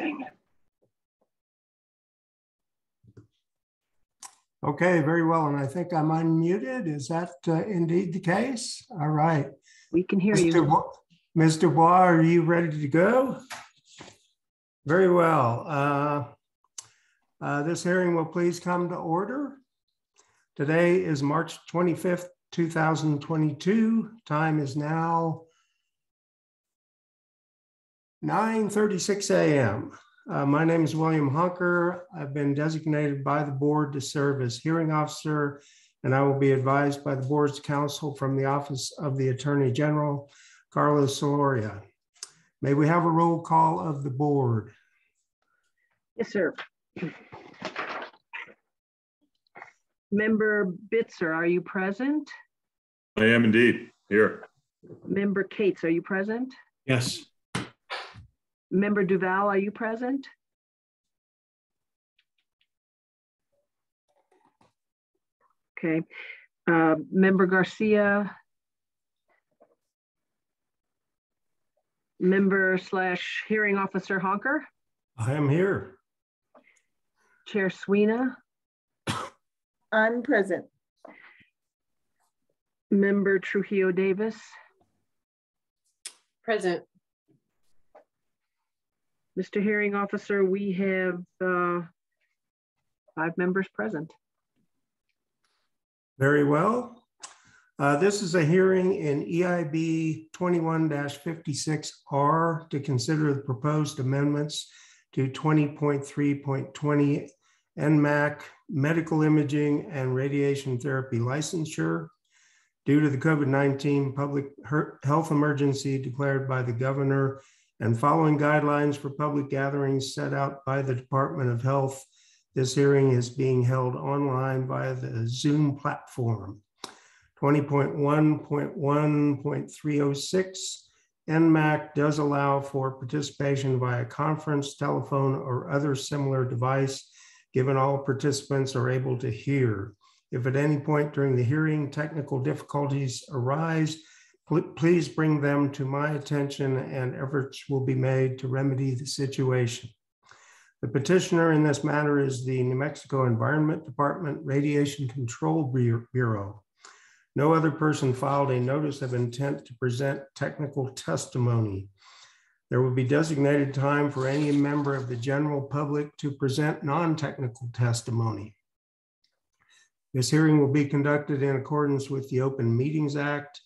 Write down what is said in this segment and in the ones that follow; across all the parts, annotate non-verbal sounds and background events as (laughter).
Dang it. Okay, very well. And I think I'm unmuted. Is that uh, indeed the case? All right. We can hear Mr. you. Wa- Mr. Bois, are you ready to go? Very well. Uh, uh, This hearing will please come to order. Today is March 25th, 2022. Time is now 9:36 a.m. Uh, My name is William Honker. I've been designated by the board to serve as hearing officer, and I will be advised by the board's counsel from the Office of the Attorney General, Carlos Soloria. May we have a roll call of the board? Yes, sir. Member Bitzer, are you present? I am indeed here. Member Cates, are you present? Yes. Member Duval, are you present? Okay. Uh, Member Garcia? Member slash hearing officer Honker? I am here. Chair Sweeney? I'm present. Member Trujillo Davis? Present. Mr. Hearing Officer, we have uh, five members present. Very well. Uh, This is a hearing in EIB 21-56R to consider the proposed amendments to 20.3.20 NMAC medical imaging and radiation therapy licensure due to the COVID-19 public health emergency declared by the governor and following guidelines for public gatherings set out by the Department of Health this hearing is being held online via the Zoom platform. 20.1.1.306, NMAC does allow for participation via conference, telephone, or other similar device, given all participants are able to hear. If at any point during the hearing technical difficulties arise, please bring them to my attention and efforts will be made to remedy the situation. The petitioner in this matter is the New Mexico Environment Department Radiation Control Bureau. No other person filed a notice of intent to present technical testimony. There will be designated time for any member of the general public to present non-technical testimony. This hearing will be conducted in accordance with the Open Meetings Act,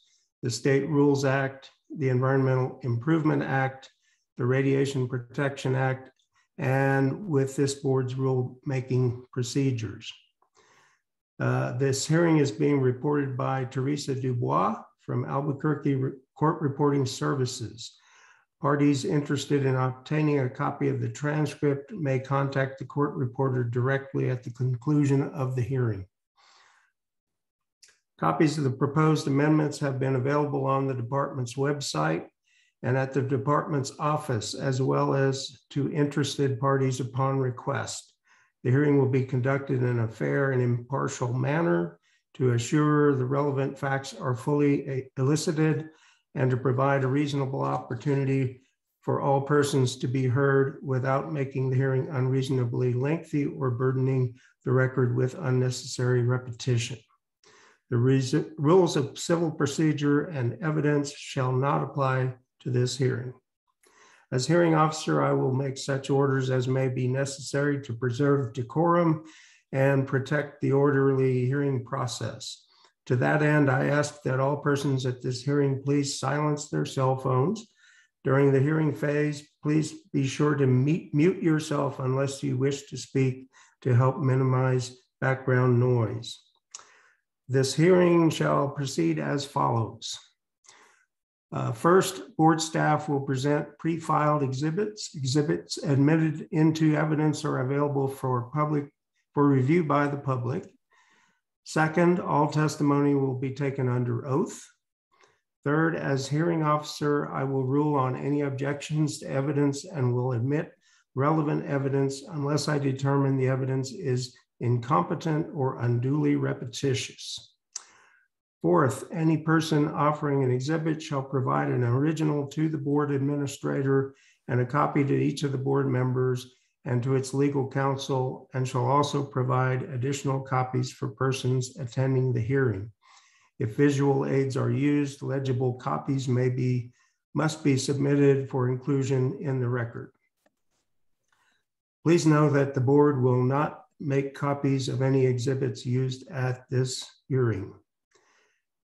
the State Rules Act, the Environmental Improvement Act, the Radiation Protection Act, and with this board's rulemaking procedures. Uh, This hearing is being reported by Teresa Dubois from Albuquerque Re- Court Reporting Services. Parties interested in obtaining a copy of the transcript may contact the court reporter directly at the conclusion of the hearing. Copies of the proposed amendments have been available on the department's website and at the department's office, as well as to interested parties upon request. The hearing will be conducted in a fair and impartial manner to assure the relevant facts are fully eh, elicited and to provide a reasonable opportunity for all persons to be heard without making the hearing unreasonably lengthy or burdening the record with unnecessary repetition. The rules of civil procedure and evidence shall not apply to this hearing. As hearing officer, I will make such orders as may be necessary to preserve decorum and protect the orderly hearing process. To that end, I ask that all persons at this hearing please silence their cell phones. During the hearing phase, please be sure to mute mute yourself unless you wish to speak to help minimize background noise. This hearing shall proceed as follows. Uh, First, board staff will present pre-filed exhibits. Exhibits admitted into evidence are available for public, for review by the public. Second, all testimony will be taken under oath. Third, as hearing officer, I will rule on any objections to evidence and will admit relevant evidence unless I determine the evidence is incompetent or unduly repetitious. Fourth, any person offering an exhibit shall provide an original to the board administrator and a copy to each of the board members and to its legal counsel, and shall also provide additional copies for persons attending the hearing. If visual aids are used, legible copies may be, must be submitted for inclusion in the record. Please know that the board will not make copies of any exhibits used at this hearing.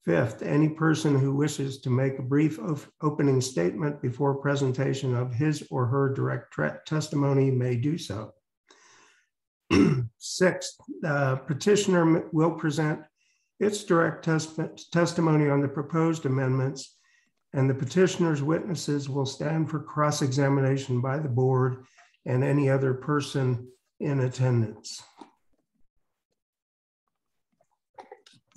Fifth, any person who wishes to make a brief opening statement before presentation of his or her direct testimony may do so. (clears throat) Sixth, the petitioner will present its direct testimony on the proposed amendments, and the petitioner's witnesses will stand for cross-examination by the board and any other person in attendance.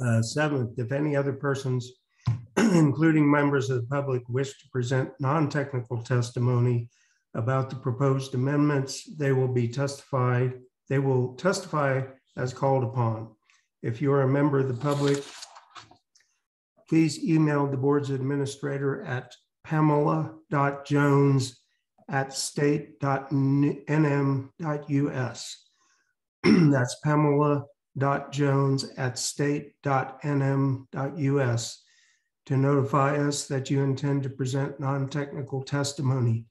Uh, seventh, if any other persons, (clears throat) including members of the public, wish to present non-technical testimony about the proposed amendments, they will be testified, they will testify as called upon. If you are a member of the public, please email the board's administrator at pamela.jones at state.nm.us. (clears throat) That's Pamela jones at state.nm.us to notify us that you intend to present non-technical testimony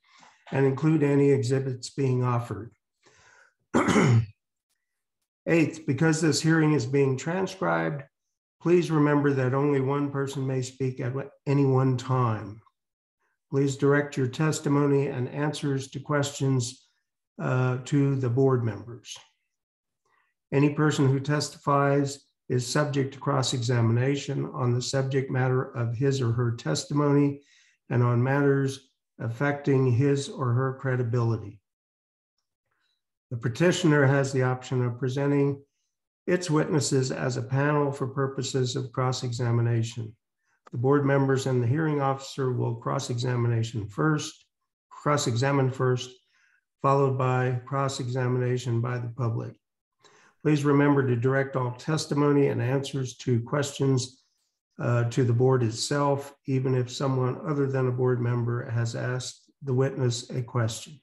and include any exhibits being offered. (clears throat) Eighth, because this hearing is being transcribed, please remember that only one person may speak at any one time. Please direct your testimony and answers to questions uh, to the board members. Any person who testifies is subject to cross-examination on the subject matter of his or her testimony and on matters affecting his or her credibility. The petitioner has the option of presenting its witnesses as a panel for purposes of cross-examination. The board members and the hearing officer will cross-examination first, cross-examine first, followed by cross-examination by the public. Please remember to direct all testimony and answers to questions uh, to the board itself, even if someone other than a board member has asked the witness a question.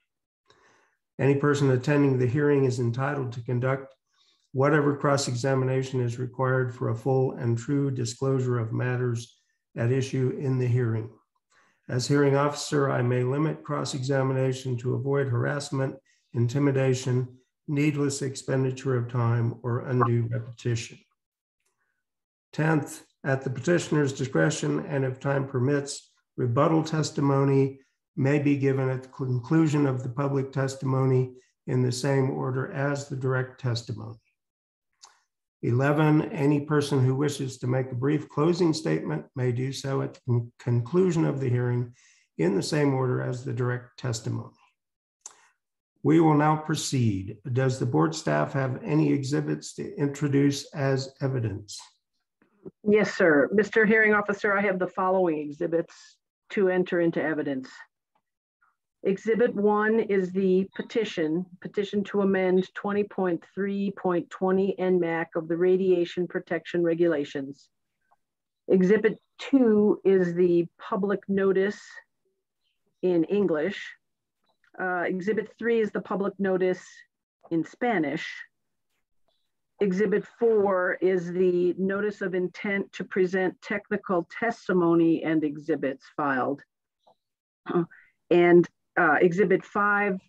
Any person attending the hearing is entitled to conduct whatever cross-examination is required for a full and true disclosure of matters at issue in the hearing. As hearing officer, I may limit cross-examination to avoid harassment, intimidation, needless expenditure of time, or undue repetition. 10th, at the petitioner's discretion and if time permits, rebuttal testimony may be given at the conclusion of the public testimony in the same order as the direct testimony. 11, any person who wishes to make a brief closing statement may do so at the conclusion of the hearing in the same order as the direct testimony. We will now proceed. Does the board staff have any exhibits to introduce as evidence? Yes, sir. Mr. Hearing Officer, I have the following exhibits to enter into evidence. Exhibit one is the petition, petition to amend 20.3.20 NMAC of the radiation protection regulations. Exhibit two is the public notice in English uh, exhibit three is the public notice in Spanish. Exhibit four is the notice of intent to present technical testimony and exhibits filed. And uh, exhibit five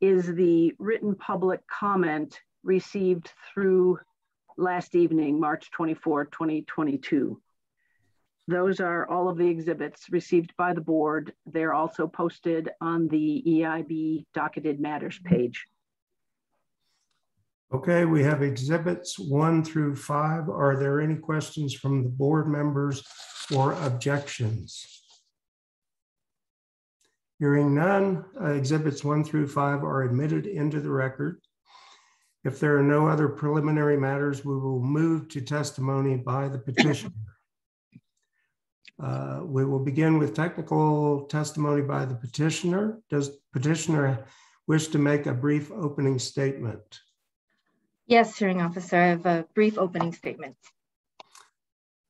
is the written public comment received through last evening, March 24, 2022. Those are all of the exhibits received by the board. They're also posted on the EIB docketed matters page. Okay, we have exhibits one through five. Are there any questions from the board members or objections? Hearing none, uh, exhibits one through five are admitted into the record. If there are no other preliminary matters, we will move to testimony by the petitioner. (coughs) Uh, we will begin with technical testimony by the petitioner. Does petitioner wish to make a brief opening statement? Yes, hearing officer, I have a brief opening statement.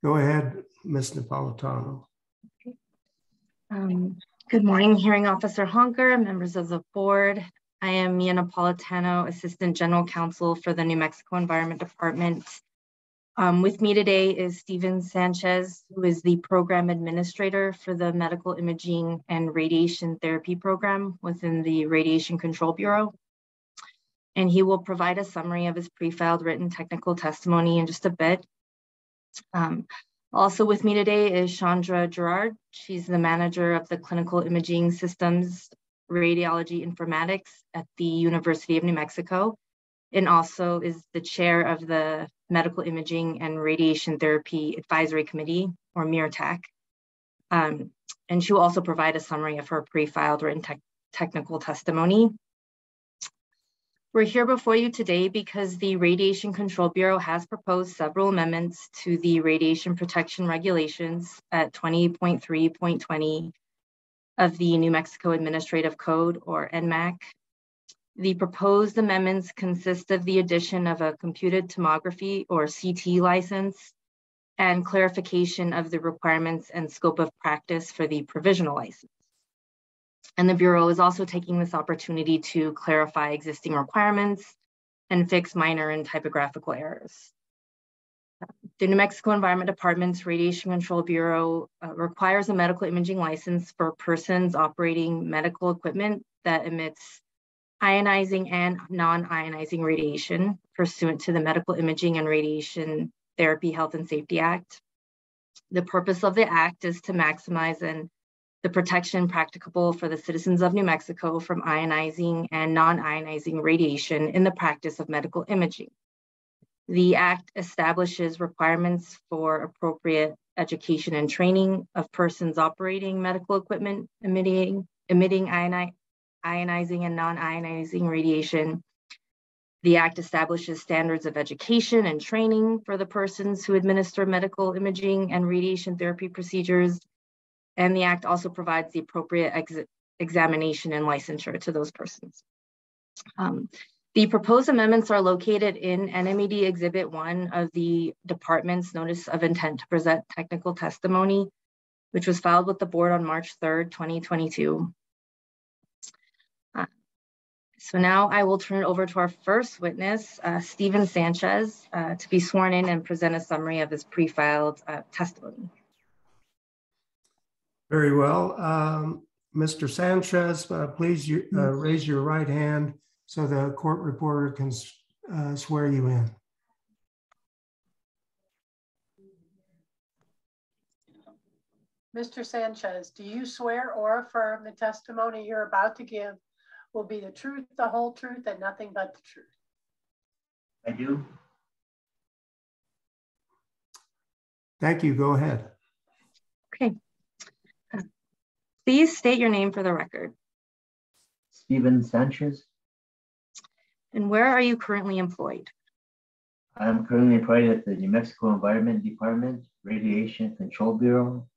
Go ahead, Ms. Napolitano. Um, Good morning, Hearing Officer Honker, members of the board. I am Mia Napolitano, Assistant General Counsel for the New Mexico Environment Department. Um, with me today is Steven Sanchez, who is the Program Administrator for the Medical Imaging and Radiation Therapy Program within the Radiation Control Bureau. And he will provide a summary of his pre-filed written technical testimony in just a bit. Um, also with me today is Chandra Gerard. She's the manager of the Clinical Imaging Systems Radiology Informatics at the University of New Mexico, and also is the chair of the Medical Imaging and Radiation Therapy Advisory Committee, or MIRTAC. Um, and she will also provide a summary of her pre-filed written te technical testimony. We're here before you today because the Radiation Control Bureau has proposed several amendments to the radiation protection regulations at 20.3.20 of the New Mexico Administrative Code, or NMAC. The proposed amendments consist of the addition of a computed tomography or CT license and clarification of the requirements and scope of practice for the provisional license. And the Bureau is also taking this opportunity to clarify existing requirements and fix minor and typographical errors. The New Mexico Environment Department's Radiation Control Bureau uh, requires a medical imaging license for persons operating medical equipment that emits ionizing and non-ionizing radiation pursuant to the Medical Imaging and Radiation Therapy Health and Safety Act. The purpose of the act is to maximize and the protection practicable for the citizens of New Mexico from ionizing and non-ionizing radiation in the practice of medical imaging. The Act establishes requirements for appropriate education and training of persons operating medical equipment emitting, emitting ionizing and non-ionizing radiation. The Act establishes standards of education and training for the persons who administer medical imaging and radiation therapy procedures and the Act also provides the appropriate ex examination and licensure to those persons. Um, the proposed amendments are located in NMED Exhibit 1 of the Department's Notice of Intent to Present Technical Testimony, which was filed with the board on March 3rd, 2022. Uh, so now I will turn it over to our first witness, uh, Steven Sanchez, uh, to be sworn in and present a summary of his pre-filed uh, testimony. Very well. Um, Mr. Sanchez, uh, please you, uh, raise your right hand so the court reporter can uh, swear you in. Mr. Sanchez, do you swear or affirm the testimony you're about to give will be the truth, the whole truth, and nothing but the truth? I do. Thank you. Go ahead. Okay. Please state your name for the record. Steven Sanchez. And where are you currently employed? I'm currently employed at the New Mexico Environment Department, Radiation Control Bureau,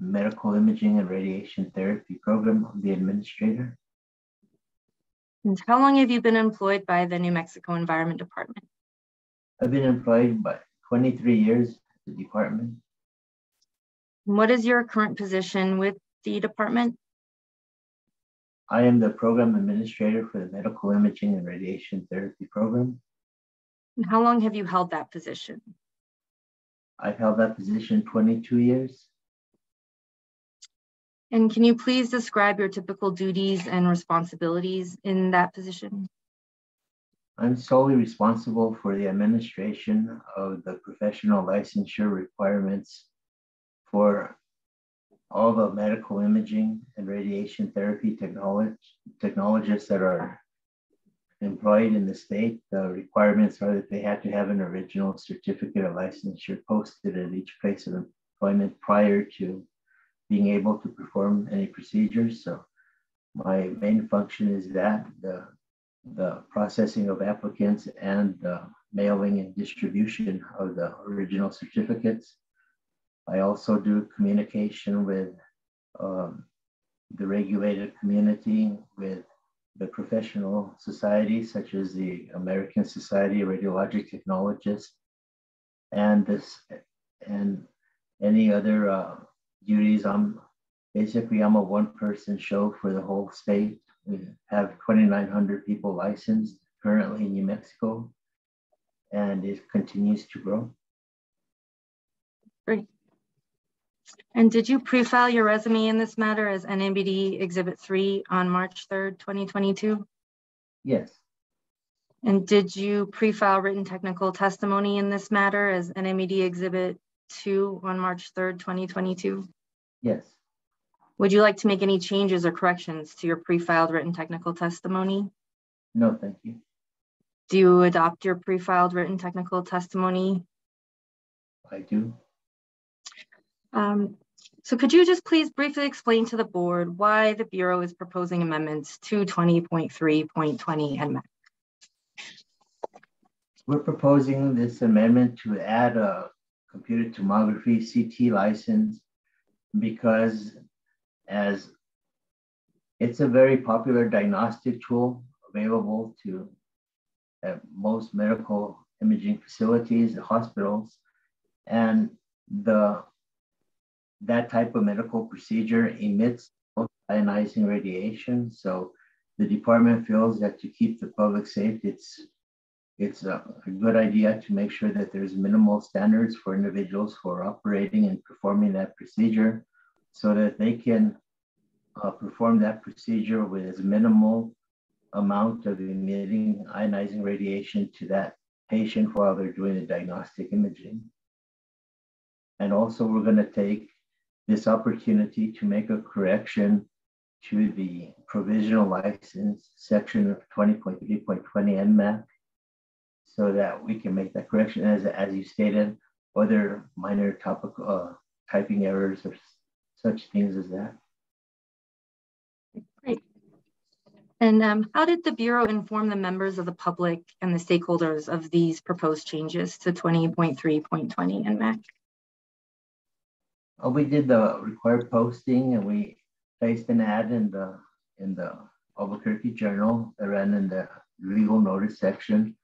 Medical Imaging and Radiation Therapy Program, of the administrator. And how long have you been employed by the New Mexico Environment Department? I've been employed by 23 years at the department. What is your current position with the department? I am the program administrator for the Medical Imaging and Radiation Therapy Program. And how long have you held that position? I've held that position 22 years. And can you please describe your typical duties and responsibilities in that position? I'm solely responsible for the administration of the professional licensure requirements for all the medical imaging and radiation therapy technology, technologists that are employed in the state. The requirements are that they have to have an original certificate of licensure posted at each place of employment prior to being able to perform any procedures. So my main function is that the, the processing of applicants and the mailing and distribution of the original certificates I also do communication with um, the regulated community, with the professional societies, such as the American Society of Radiologic Technologists, and this and any other uh, duties I'm basically I'm a one person show for the whole state. We have 2,900 people licensed currently in New Mexico and it continues to grow. Great. And did you pre-file your resume in this matter as NMED Exhibit 3 on March 3rd, 2022? Yes. And did you pre-file written technical testimony in this matter as NMED Exhibit 2 on March 3rd, 2022? Yes. Would you like to make any changes or corrections to your pre-filed written technical testimony? No, thank you. Do you adopt your pre-filed written technical testimony? I do. Um, so could you just please briefly explain to the board why the Bureau is proposing amendments to 20.3.20 NMAC? We're proposing this amendment to add a computed tomography CT license because as it's a very popular diagnostic tool available to at most medical imaging facilities, hospitals, and the that type of medical procedure emits ionizing radiation. So the department feels that to keep the public safe, it's it's a, a, good idea to make sure that there's minimal standards for individuals who are operating and performing that procedure so that they can uh, perform that procedure with as minimal amount of emitting ionizing radiation to that patient while they're doing the diagnostic imaging. And also we're gonna take this opportunity to make a correction to the provisional license section of 20.3.20 NMAC so that we can make that correction as, as you stated, other minor topic uh, typing errors or such things as that. Great. And um, how did the Bureau inform the members of the public and the stakeholders of these proposed changes to 20.3.20 NMAC? Uh, we did the required posting and we placed an ad in the in the Albuquerque Journal that ran in the legal notice section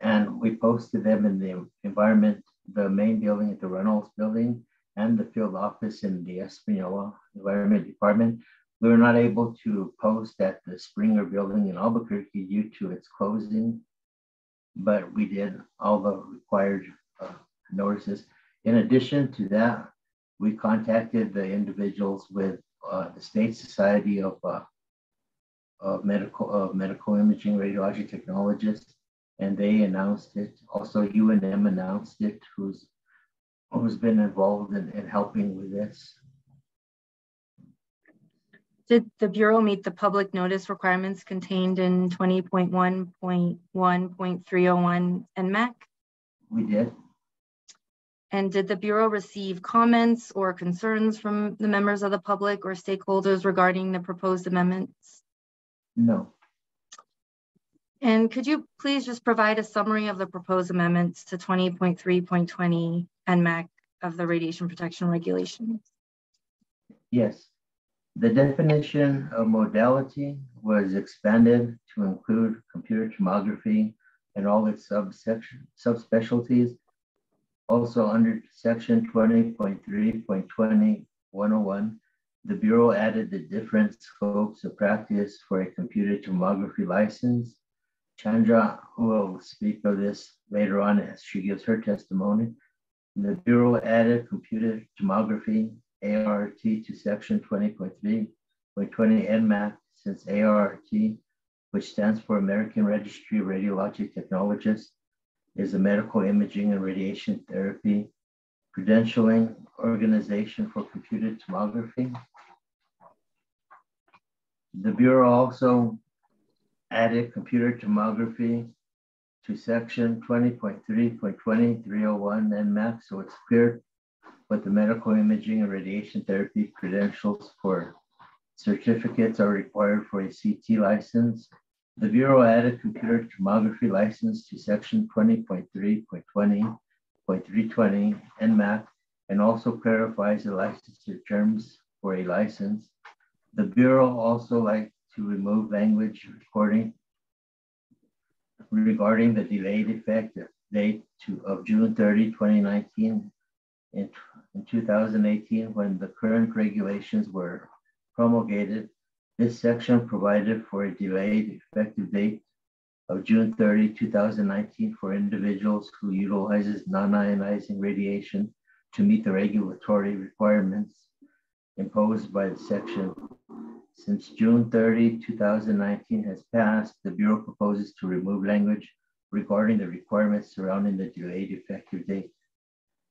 and we posted them in the environment, the main building at the Reynolds building and the field office in the Espanola Environment Department. We were not able to post at the Springer building in Albuquerque due to its closing, but we did all the required uh, notices. In addition to that, we contacted the individuals with uh, the State Society of, uh, of Medical of Medical Imaging Radiology Technologists and they announced it. Also, UNM announced it, who's who's been involved in, in helping with this. Did the Bureau meet the public notice requirements contained in 20.1.1.301 NMAC? We did. And did the Bureau receive comments or concerns from the members of the public or stakeholders regarding the proposed amendments? No. And could you please just provide a summary of the proposed amendments to 20.3.20 NMAC of the radiation protection regulations? Yes. The definition of modality was expanded to include computer tomography and all its subsection, subspecialties. Also under section 20.3.20.101, the Bureau added the different scopes of practice for a computer tomography license Chandra will speak of this later on as she gives her testimony. The Bureau added computer tomography, ART, to section 20.3.20 NMAC since ART, which stands for American Registry of Radiologic Technologists, is a medical imaging and radiation therapy credentialing organization for computed tomography. The Bureau also added computer tomography to section 20.3.20.301 NMAC, so it's clear what the medical imaging and radiation therapy credentials for certificates are required for a CT license. The Bureau added computer tomography license to section 20.3.20.320 NMAC and math and also clarifies the licensure terms for a license. The Bureau also like to remove language recording regarding the delayed effective date to, of June 30, 2019 and in 2018 when the current regulations were promulgated. This section provided for a delayed effective date of June 30, 2019 for individuals who utilizes non-ionizing radiation to meet the regulatory requirements imposed by the section. Since June 30, 2019 has passed, the Bureau proposes to remove language regarding the requirements surrounding the delayed effective date.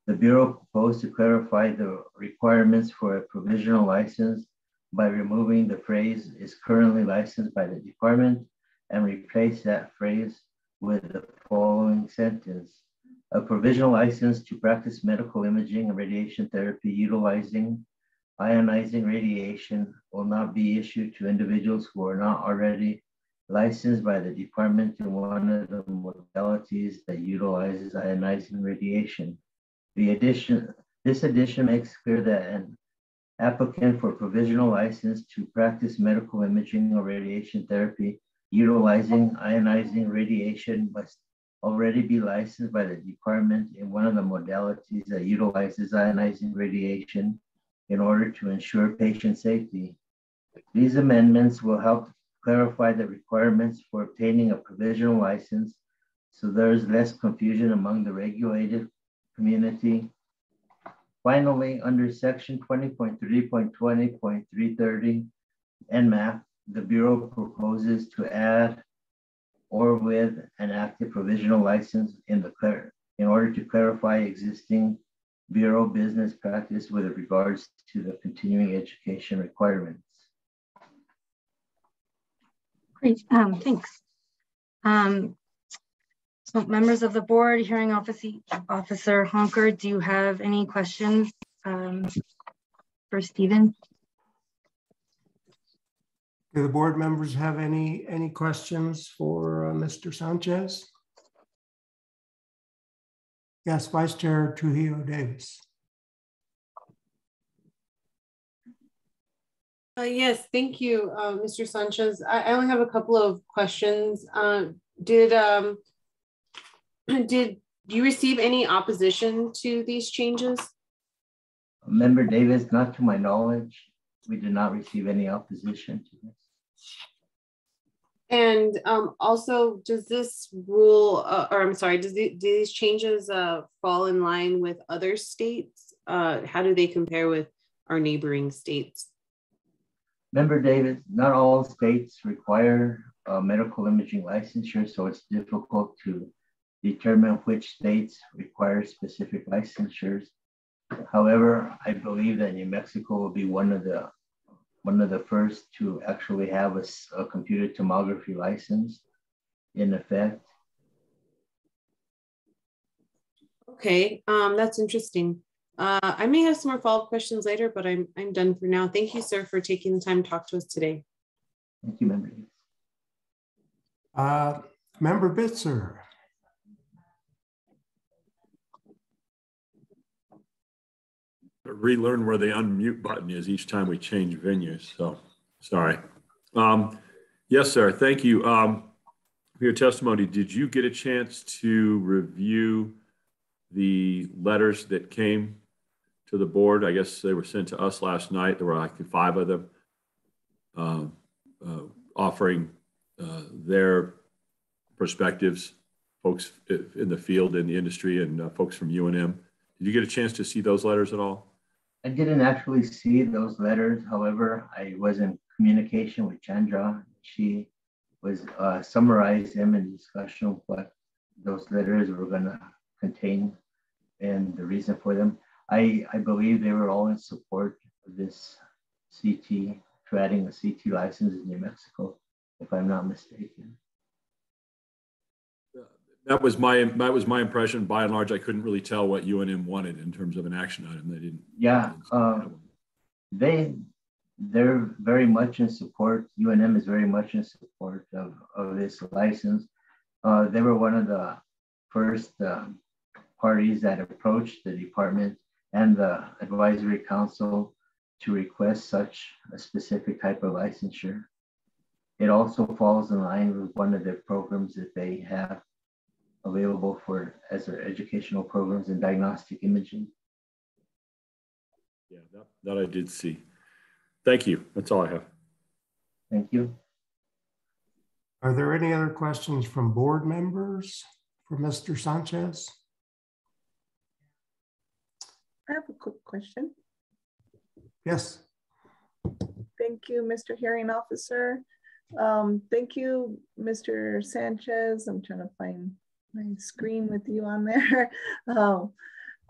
The Bureau proposed to clarify the requirements for a provisional license by removing the phrase is currently licensed by the department and replace that phrase with the following sentence. A provisional license to practice medical imaging and radiation therapy utilizing ionizing radiation will not be issued to individuals who are not already licensed by the department in one of the modalities that utilizes ionizing radiation. The addition, this addition makes clear that an applicant for provisional license to practice medical imaging or radiation therapy utilizing ionizing radiation must already be licensed by the department in one of the modalities that utilizes ionizing radiation in order to ensure patient safety. These amendments will help clarify the requirements for obtaining a provisional license so there is less confusion among the regulated community. Finally, under section 20.3.20.330 NMAC, the Bureau proposes to add or with an active provisional license in the in order to clarify existing Bureau business practice with regards to the continuing education requirements. Great, um, thanks. Um, so members of the board, hearing officer, officer Honker, do you have any questions um, for Stephen? Do the board members have any, any questions for uh, Mr. Sanchez? Yes, Vice Chair Trujillo Davis. Uh, yes, thank you, uh, Mr. Sanchez. I, I, only have a couple of questions. Uh, did um, (clears throat) did you receive any opposition to these changes? Member Davis, not to my knowledge, we did not receive any opposition to this. And um, also, does this rule, uh, or I'm sorry, does the, do these changes uh, fall in line with other states? Uh, how do they compare with our neighboring states? Member Davis, not all states require medical imaging licensure, so it's difficult to determine which states require specific licensures. However, I believe that New Mexico will be one of the one of the first to actually have a, a computer tomography license in effect. Okay, um, that's interesting. Uh, I may have some more follow-up questions later, but I'm, I'm done for now. Thank you, sir, for taking the time to talk to us today. Thank you, Member. Uh, Member Bitzer. Relearn where the unmute button is each time we change venues. So sorry. Um, yes, sir. Thank you. Um, for your testimony, did you get a chance to review the letters that came to the board? I guess they were sent to us last night. There were like five of them uh, uh, offering uh, their perspectives, folks in the field, in the industry, and uh, folks from UNM. Did you get a chance to see those letters at all? I didn't actually see those letters. However, I was in communication with Chandra. She was uh, summarized them in discussion of what those letters were going to contain and the reason for them. I, I believe they were all in support of this CT, to adding a CT license in New Mexico, if I'm not mistaken that was my that was my impression. By and large, I couldn't really tell what UNM wanted in terms of an action item. They didn't. Yeah, uh, they they're very much in support. UNM is very much in support of of this license. Uh, they were one of the first uh, parties that approached the department and the advisory council to request such a specific type of licensure. It also falls in line with one of the programs that they have available for as their educational programs in diagnostic imaging. Yeah, that, that I did see. Thank you. That's all I have. Thank you. Are there any other questions from board members for Mr. Sanchez? I have a quick question. Yes. Thank you, Mr. Hearing Officer. Um, thank you, Mr. Sanchez. I'm trying to find my screen with you on there. (laughs) Um,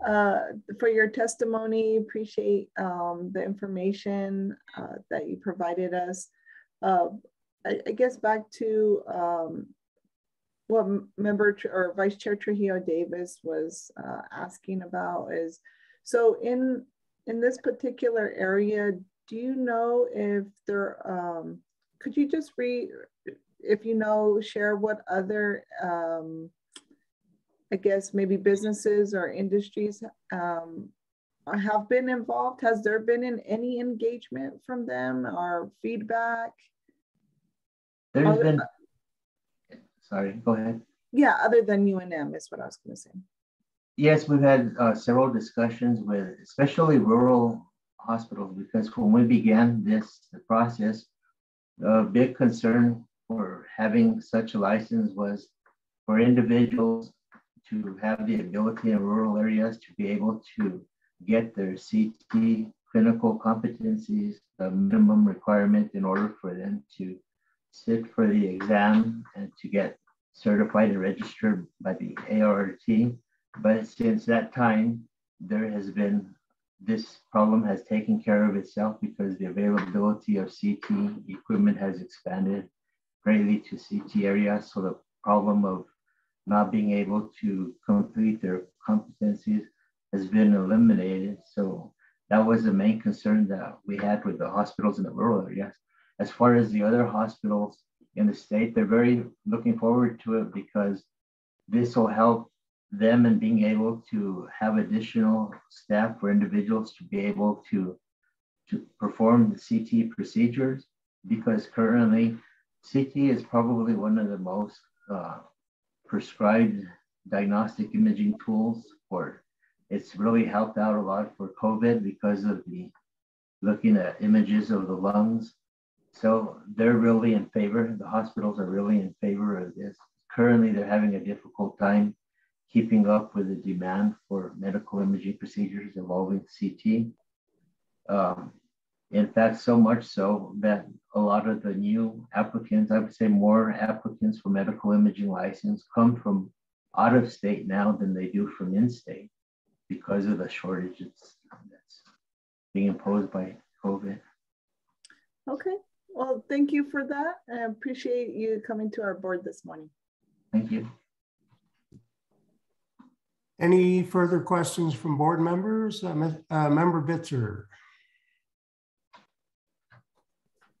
uh, for your testimony, appreciate um, the information uh, that you provided us. Uh, I, I, guess back to um, what member or Vice Chair Trujillo Davis was uh, asking about is, so in in this particular area, do you know if there, um, could you just read, if you know, share what other, um, I guess maybe businesses or industries um, have been involved? Has there been in any engagement from them or feedback? There's other, been, sorry, go ahead. Yeah, other than UNM is what I was going to say. Yes, we've had uh, several discussions with especially rural hospitals because when we began this process, a big concern for having such a license was for individuals to have the ability in rural areas to be able to get their CT clinical competencies, the minimum requirement in order for them to sit for the exam and to get certified and registered by the ART. But since that time, there has been this problem has taken care of itself because the availability of CT equipment has expanded greatly to CT areas. So the problem of not being able to complete their competencies has been eliminated. So that was the main concern that we had with the hospitals in the rural areas. As far as the other hospitals in the state, they're very looking forward to it because this will help them and being able to have additional staff for individuals to be able to, to perform the CT procedures because currently CT is probably one of the most uh, prescribed diagnostic imaging tools for it's really helped out a lot for COVID because of the looking at images of the lungs. So they're really in favor. The hospitals are really in favor of this. Currently, they're having a difficult time keeping up with the demand for medical imaging procedures involving CT. Um, in fact, so much so that a lot of the new applicants, I would say more applicants for medical imaging license come from out of state now than they do from in state because of the shortages that's being imposed by COVID. Okay, well, thank you for that. I appreciate you coming to our board this morning. Thank you. Any further questions from board members? Uh, uh, Member Bitzer.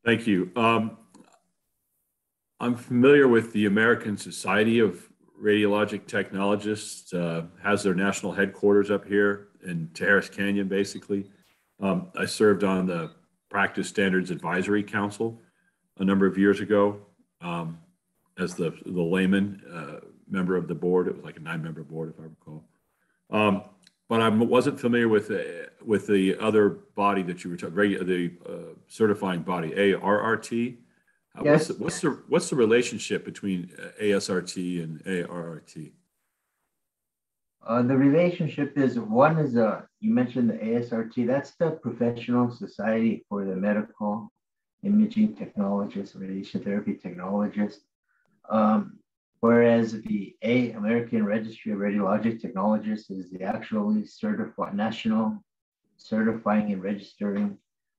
Thank you. Um, I'm familiar with the American Society of Radiologic Technologists, uh, has their national headquarters up here in Tijeras Canyon, basically. Um, I served on the Practice Standards Advisory Council a number of years ago um, as the, the layman uh, member of the board. It was like a nine member board, if I recall. Um, but I wasn't familiar with the, with the other body that you were talking, the uh, certifying body, ARRT. Uh, yes. What's the, what's the what's the relationship between uh, ASRT and ARRT? Uh, the relationship is one is a uh, you mentioned the ASRT. That's the Professional Society for the Medical Imaging Technologists, Radiation Therapy Technologists. Um, whereas the A American Registry of Radiologic Technologists is the actually certified national certifying and registering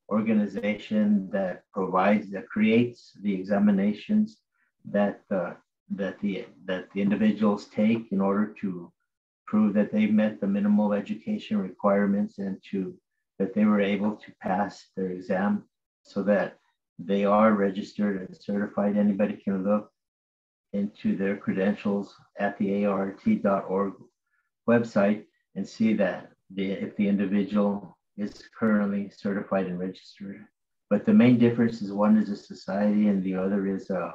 organization that provides that creates the examinations that uh, that the that the individuals take in order to prove that they met the minimal education requirements and to that they were able to pass their exam so that they are registered and certified. Anybody can look into their credentials at the ART.org website and see that if the individual is currently certified and registered. But the main difference is one is a society and the other is a,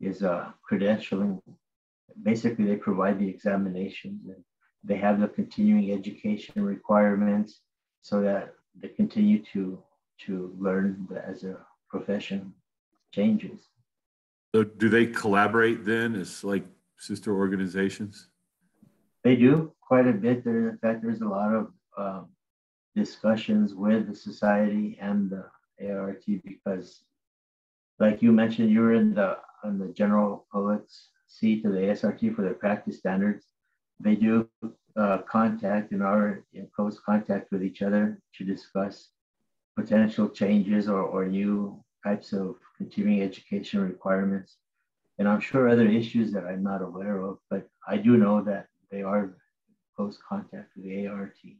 is a credentialing. Basically, they provide the examinations and they have the continuing education requirements so that they continue to to learn as a profession changes. So do they collaborate then as like sister organizations? They do quite a bit. There, in fact, there's a lot of um, discussions with the society and the ARRT because, like you mentioned, you were in the on the general public's seat of the ASRT for their practice standards. They do uh, contact and are in close contact with each other to discuss potential changes or, or new types of continuing education requirements. And I'm sure other issues that I'm not aware of, but I do know that they are close contact with the ARRT.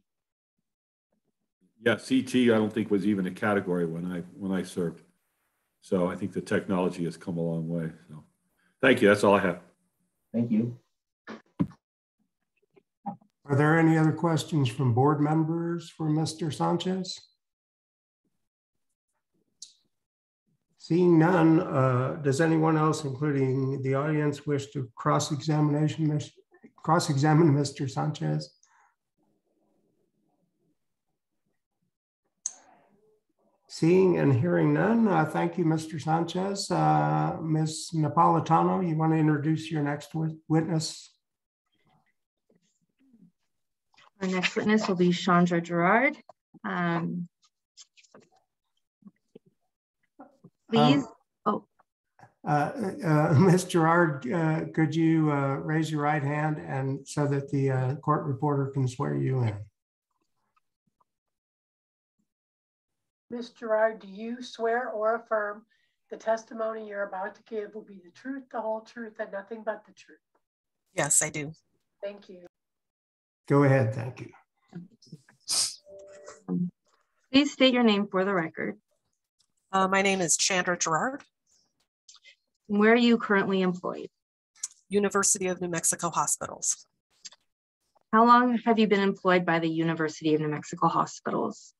Yeah, CT I don't think was even a category when I when I served. So I think the technology has come a long way. So thank you. That's all I have. Thank you. Are there any other questions from board members for Mr. Sanchez? Seeing none, uh, does anyone else, including the audience, wish to cross-examination, cross-examine Mr. Sanchez? Seeing and hearing none, uh, thank you, Mr. Sanchez. Uh, Ms. Napolitano, you want to introduce your next witness? Our next witness will be Chandra Gerard. Um, Please. Um. Uh, uh, (laughs) Ms. Gerard, uh, could you uh, raise your right hand and so that the uh, court reporter can swear you in? Ms. Gerard, do you swear or affirm the testimony you're about to give will be the truth, the whole truth, and nothing but the truth? Yes, I do. Thank you. Go ahead. Thank you. Please state your name for the record. Uh, my name is Chandra Gerard. Where are you currently employed? University of New Mexico Hospitals. How long have you been employed by the University of New Mexico Hospitals?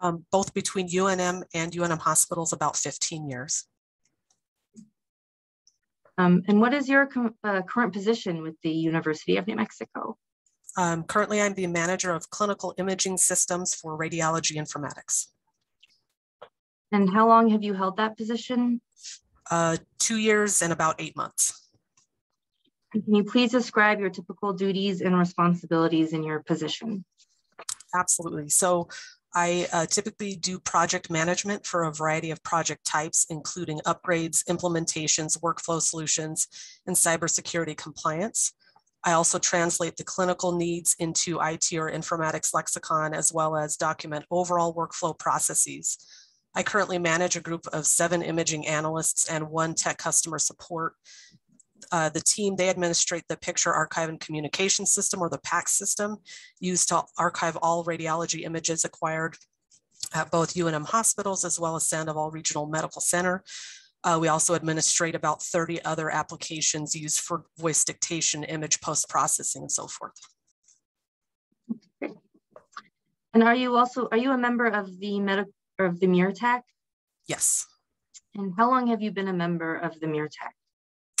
Um, both between UNM and UNM Hospitals, about 15 years. Um, and what is your uh, current position with the University of New Mexico? Um, currently, I'm the manager of clinical imaging systems for radiology informatics. And how long have you held that position? Uh, two years and about eight months. And can you please describe your typical duties and responsibilities in your position? Absolutely. So I uh, typically do project management for a variety of project types, including upgrades, implementations, workflow solutions, and cybersecurity compliance. I also translate the clinical needs into IT or informatics lexicon, as well as document overall workflow processes I currently manage a group of seven imaging analysts and one tech customer support. Uh, the team, they administrate the picture archive and communication system or the PACS system used to archive all radiology images acquired at both UNM hospitals as well as Sandoval Regional Medical Center. Uh, we also administrate about 30 other applications used for voice dictation, image post-processing, and so forth. And are you also, are you a member of the medical of the MIRTAC? Yes. And how long have you been a member of the MIRTAC?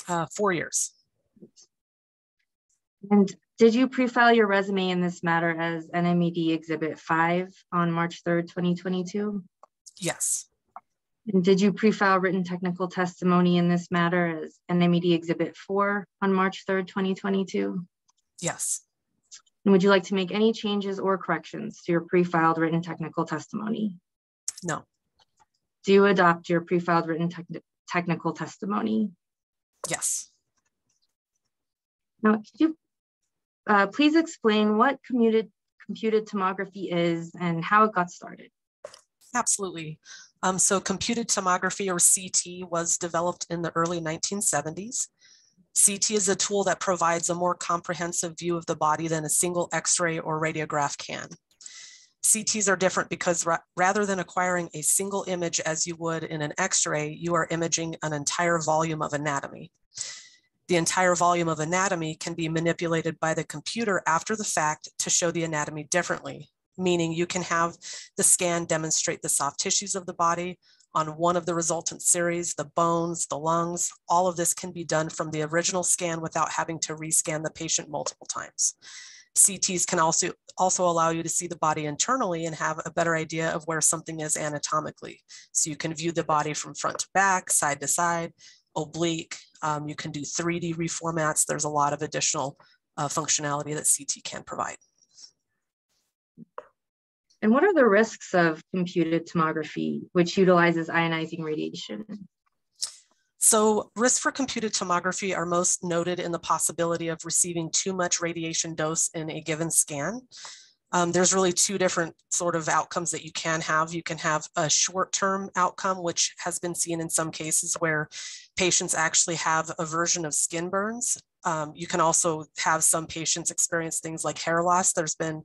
Uh, four years. And did you pre-file your resume in this matter as NMED Exhibit 5 on March 3rd, 2022? Yes. And did you pre-file written technical testimony in this matter as NMED Exhibit 4 on March 3rd, 2022? Yes. And would you like to make any changes or corrections to your pre-filed written technical testimony? No. Do you adopt your pre-filed written te technical testimony? Yes. Now, could you uh, please explain what commuted, computed tomography is and how it got started? Absolutely. Um, so computed tomography or CT was developed in the early 1970s. CT is a tool that provides a more comprehensive view of the body than a single x-ray or radiograph can. CTs are different because ra rather than acquiring a single image as you would in an x-ray, you are imaging an entire volume of anatomy. The entire volume of anatomy can be manipulated by the computer after the fact to show the anatomy differently, meaning you can have the scan demonstrate the soft tissues of the body on one of the resultant series, the bones, the lungs, all of this can be done from the original scan without having to rescan the patient multiple times. CTs can also, also allow you to see the body internally and have a better idea of where something is anatomically. So you can view the body from front to back, side to side, oblique. Um, you can do 3D reformats. There's a lot of additional uh, functionality that CT can provide. And what are the risks of computed tomography, which utilizes ionizing radiation? So risks for computed tomography are most noted in the possibility of receiving too much radiation dose in a given scan. Um, there's really two different sort of outcomes that you can have. You can have a short-term outcome, which has been seen in some cases where patients actually have aversion of skin burns. Um, you can also have some patients experience things like hair loss. There's been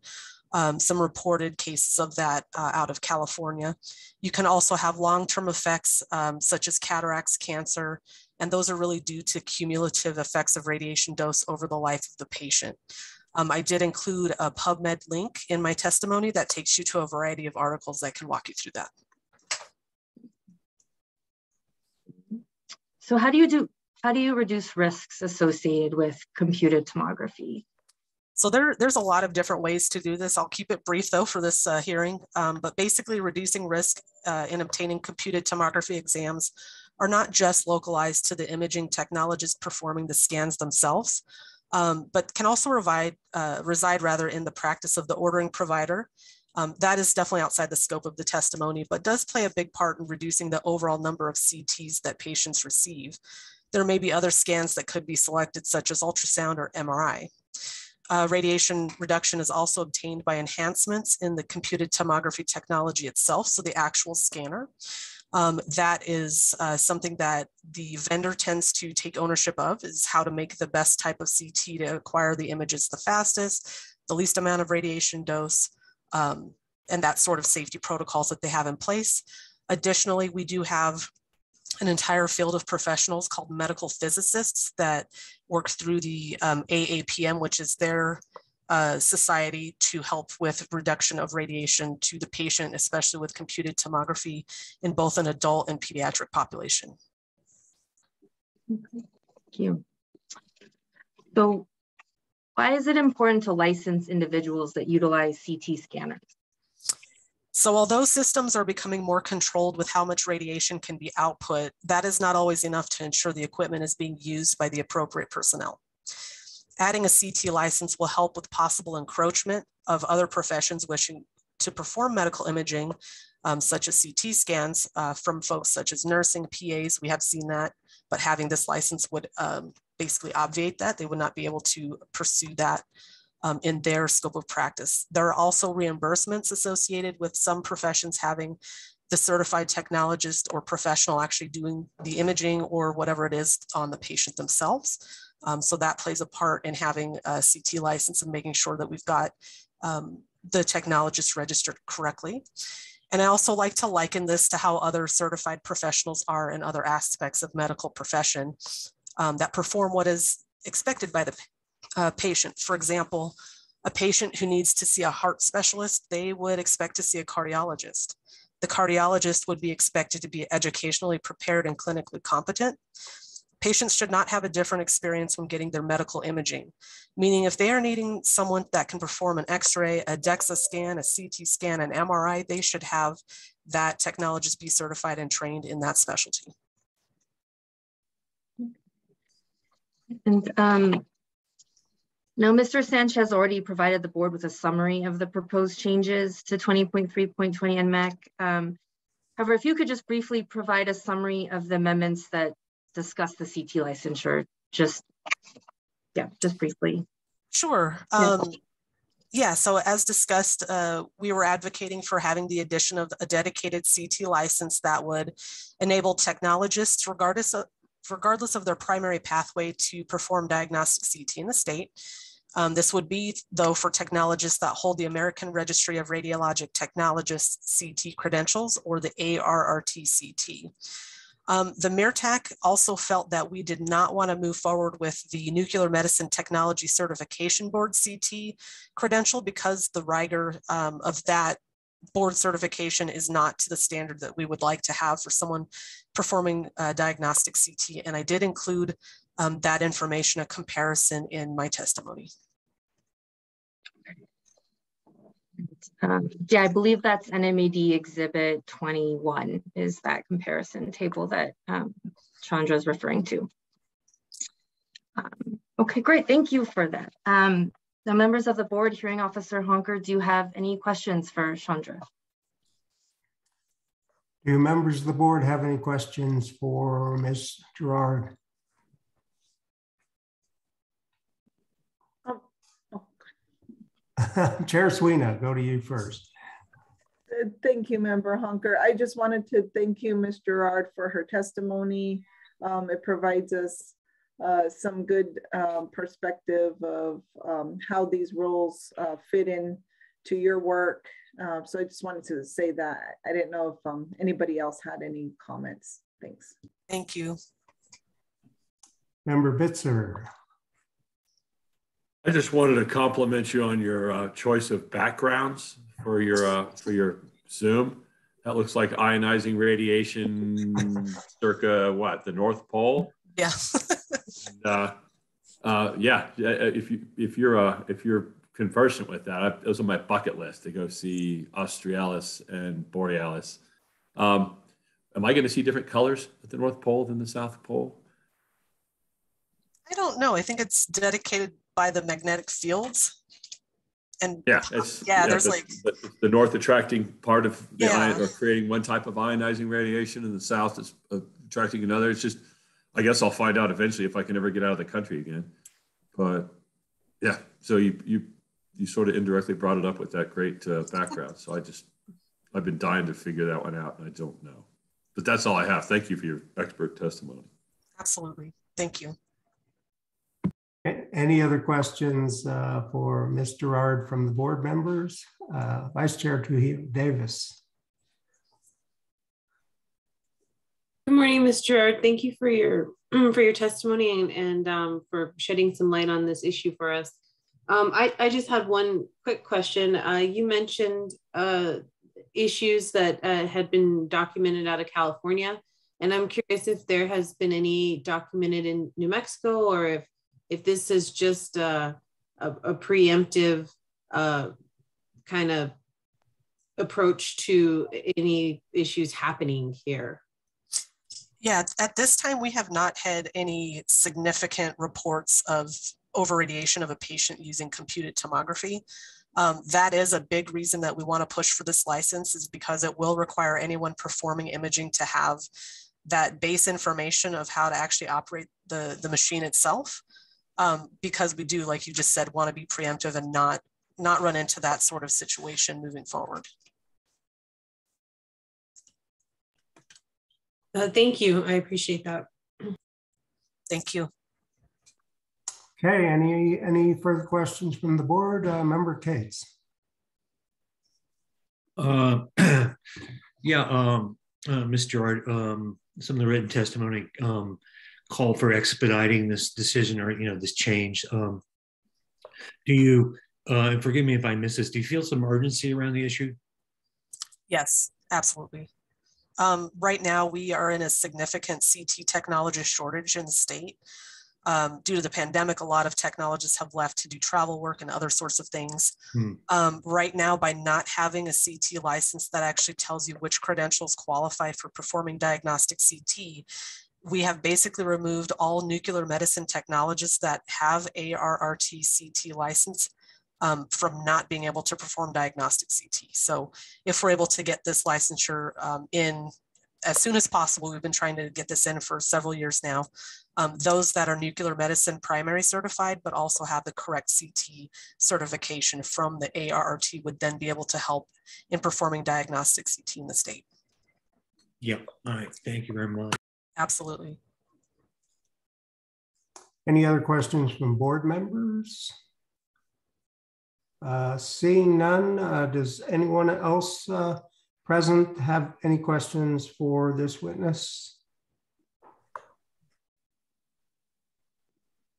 um, some reported cases of that uh, out of California. You can also have long-term effects um, such as cataracts, cancer, and those are really due to cumulative effects of radiation dose over the life of the patient. Um, I did include a PubMed link in my testimony that takes you to a variety of articles that can walk you through that. So how do you do, how do you reduce risks associated with computed tomography? So there, there's a lot of different ways to do this. I'll keep it brief though for this uh, hearing, um, but basically reducing risk uh, in obtaining computed tomography exams are not just localized to the imaging technologists performing the scans themselves, um, but can also reside, uh, reside rather in the practice of the ordering provider. Um, that is definitely outside the scope of the testimony, but does play a big part in reducing the overall number of CTs that patients receive. There may be other scans that could be selected, such as ultrasound or MRI. Uh, radiation reduction is also obtained by enhancements in the computed tomography technology itself, so the actual scanner. Um, that is uh, something that the vendor tends to take ownership of is how to make the best type of CT to acquire the images the fastest, the least amount of radiation dose, um, and that sort of safety protocols that they have in place. Additionally, we do have an entire field of professionals called medical physicists that work through the um, AAPM, which is their uh, society to help with reduction of radiation to the patient, especially with computed tomography in both an adult and pediatric population. Thank you. So why is it important to license individuals that utilize CT scanners? So although systems are becoming more controlled with how much radiation can be output, that is not always enough to ensure the equipment is being used by the appropriate personnel. Adding a CT license will help with possible encroachment of other professions wishing to perform medical imaging, um, such as CT scans uh, from folks such as nursing, PAs, we have seen that, but having this license would um, basically obviate that. They would not be able to pursue that um, in their scope of practice. There are also reimbursements associated with some professions having the certified technologist or professional actually doing the imaging or whatever it is on the patient themselves. Um, so that plays a part in having a CT license and making sure that we've got um, the technologist registered correctly. And I also like to liken this to how other certified professionals are in other aspects of medical profession um, that perform what is expected by the uh, patient. For example, a patient who needs to see a heart specialist, they would expect to see a cardiologist. The cardiologist would be expected to be educationally prepared and clinically competent. Patients should not have a different experience when getting their medical imaging, meaning if they are needing someone that can perform an x-ray, a DEXA scan, a CT scan, an MRI, they should have that technologist be certified and trained in that specialty. And um, now, Mr. Sanchez already provided the board with a summary of the proposed changes to 20.3.20 NMAC. Um, however, if you could just briefly provide a summary of the amendments that discuss the CT licensure, just, yeah, just briefly. Sure. Um, yeah, so as discussed, uh, we were advocating for having the addition of a dedicated CT license that would enable technologists, regardless of, regardless of their primary pathway to perform diagnostic CT in the state, um, this would be, though, for technologists that hold the American Registry of Radiologic Technologists CT credentials or the ARRT-CT. Um, the MIRTAC also felt that we did not want to move forward with the Nuclear Medicine Technology Certification Board CT credential because the rigor um, of that board certification is not to the standard that we would like to have for someone performing uh, diagnostic CT. And I did include um, that information, a comparison in my testimony. um, yeah, I believe that's NMED Exhibit 21 is that comparison table that um, Chandra is referring to. Um, okay, great. Thank you for that. Um, the members of the board, Hearing Officer Honker, do you have any questions for Chandra? Do members of the board have any questions for Ms. Gerard? Oh, oh. (laughs) Chair Sweeney, go to you first. Thank you, Member Honker. I just wanted to thank you, Ms. Gerard, for her testimony. Um, it provides us uh, some good um, perspective of um, how these roles uh, fit in to your work. Uh, so I just wanted to say that. I didn't know if um, anybody else had any comments. Thanks. Thank you. Member Bitzer. I just wanted to compliment you on your uh, choice of backgrounds for your uh, for your Zoom. That looks like ionizing radiation (laughs) circa what the North Pole. Yeah. and, uh, uh, yeah. If you if you're uh, if you're conversant with that, I, it was on my bucket list to go see Australis and Borealis. Um, am I going to see different colors at the North Pole than the South Pole? I don't know. I think it's dedicated by the magnetic fields. And yeah, it's yeah, yeah there's the, like the, the, north attracting part of the yeah. ion or creating one type of ionizing radiation, and the south is uh, attracting another. It's just, I guess I'll find out eventually if I can ever get out of the country again. But yeah, so you you you sort of indirectly brought it up with that great uh, background. So I just I've been dying to figure that one out, and I don't know. But that's all I have. Thank you for your expert testimony. Absolutely. Thank you. Any other questions uh, for Ms. Gerard from the board members? Uh, Vice Chair Trujillo Davis. Good morning, Ms. Gerard. Thank you for your (clears throat) for your testimony and, and um, for shedding some light on this issue for us. Um, I, I just had one quick question. Uh, you mentioned uh, issues that uh, had been documented out of California, and I'm curious if there has been any documented in New Mexico or if if this is just a, a, a preemptive uh, kind of approach to any issues happening here. Yeah, at this time, we have not had any significant reports of overradiation of a patient using computed tomography. Um, that is a big reason that we want to push for this license is because it will require anyone performing imaging to have that base information of how to actually operate the, the machine itself. Um, because we do, like you just said, want to be preemptive and not, not run into that sort of situation moving forward. Uh, thank you. I appreciate that. Thank you. Okay, any any further questions from the board? Uh, Member Cates. Uh, (clears throat) yeah, um, uh, Mr. um, some of the written testimony um, call for expediting this decision or you know this change. Um, do you? Uh, and forgive me if I miss this. Do you feel some urgency around the issue? Yes, absolutely. Um, right now, we are in a significant CT technologist shortage in the state. Um, due to the pandemic, a lot of technologists have left to do travel work and other sorts of things. Hmm. Um, right now, by not having a CT license that actually tells you which credentials qualify for performing diagnostic CT, we have basically removed all nuclear medicine technologists that have ARRT CT license um, from not being able to perform diagnostic CT. So if we're able to get this licensure um, in as soon as possible, we've been trying to get this in for several years now. Um, those that are nuclear medicine primary certified, but also have the correct CT certification from the ARRT would then be able to help in performing diagnostic CT in the state. Yep. All right. Thank you very much. Absolutely. Any other questions from board members? Uh, seeing none, uh, does anyone else uh, present have any questions for this witness?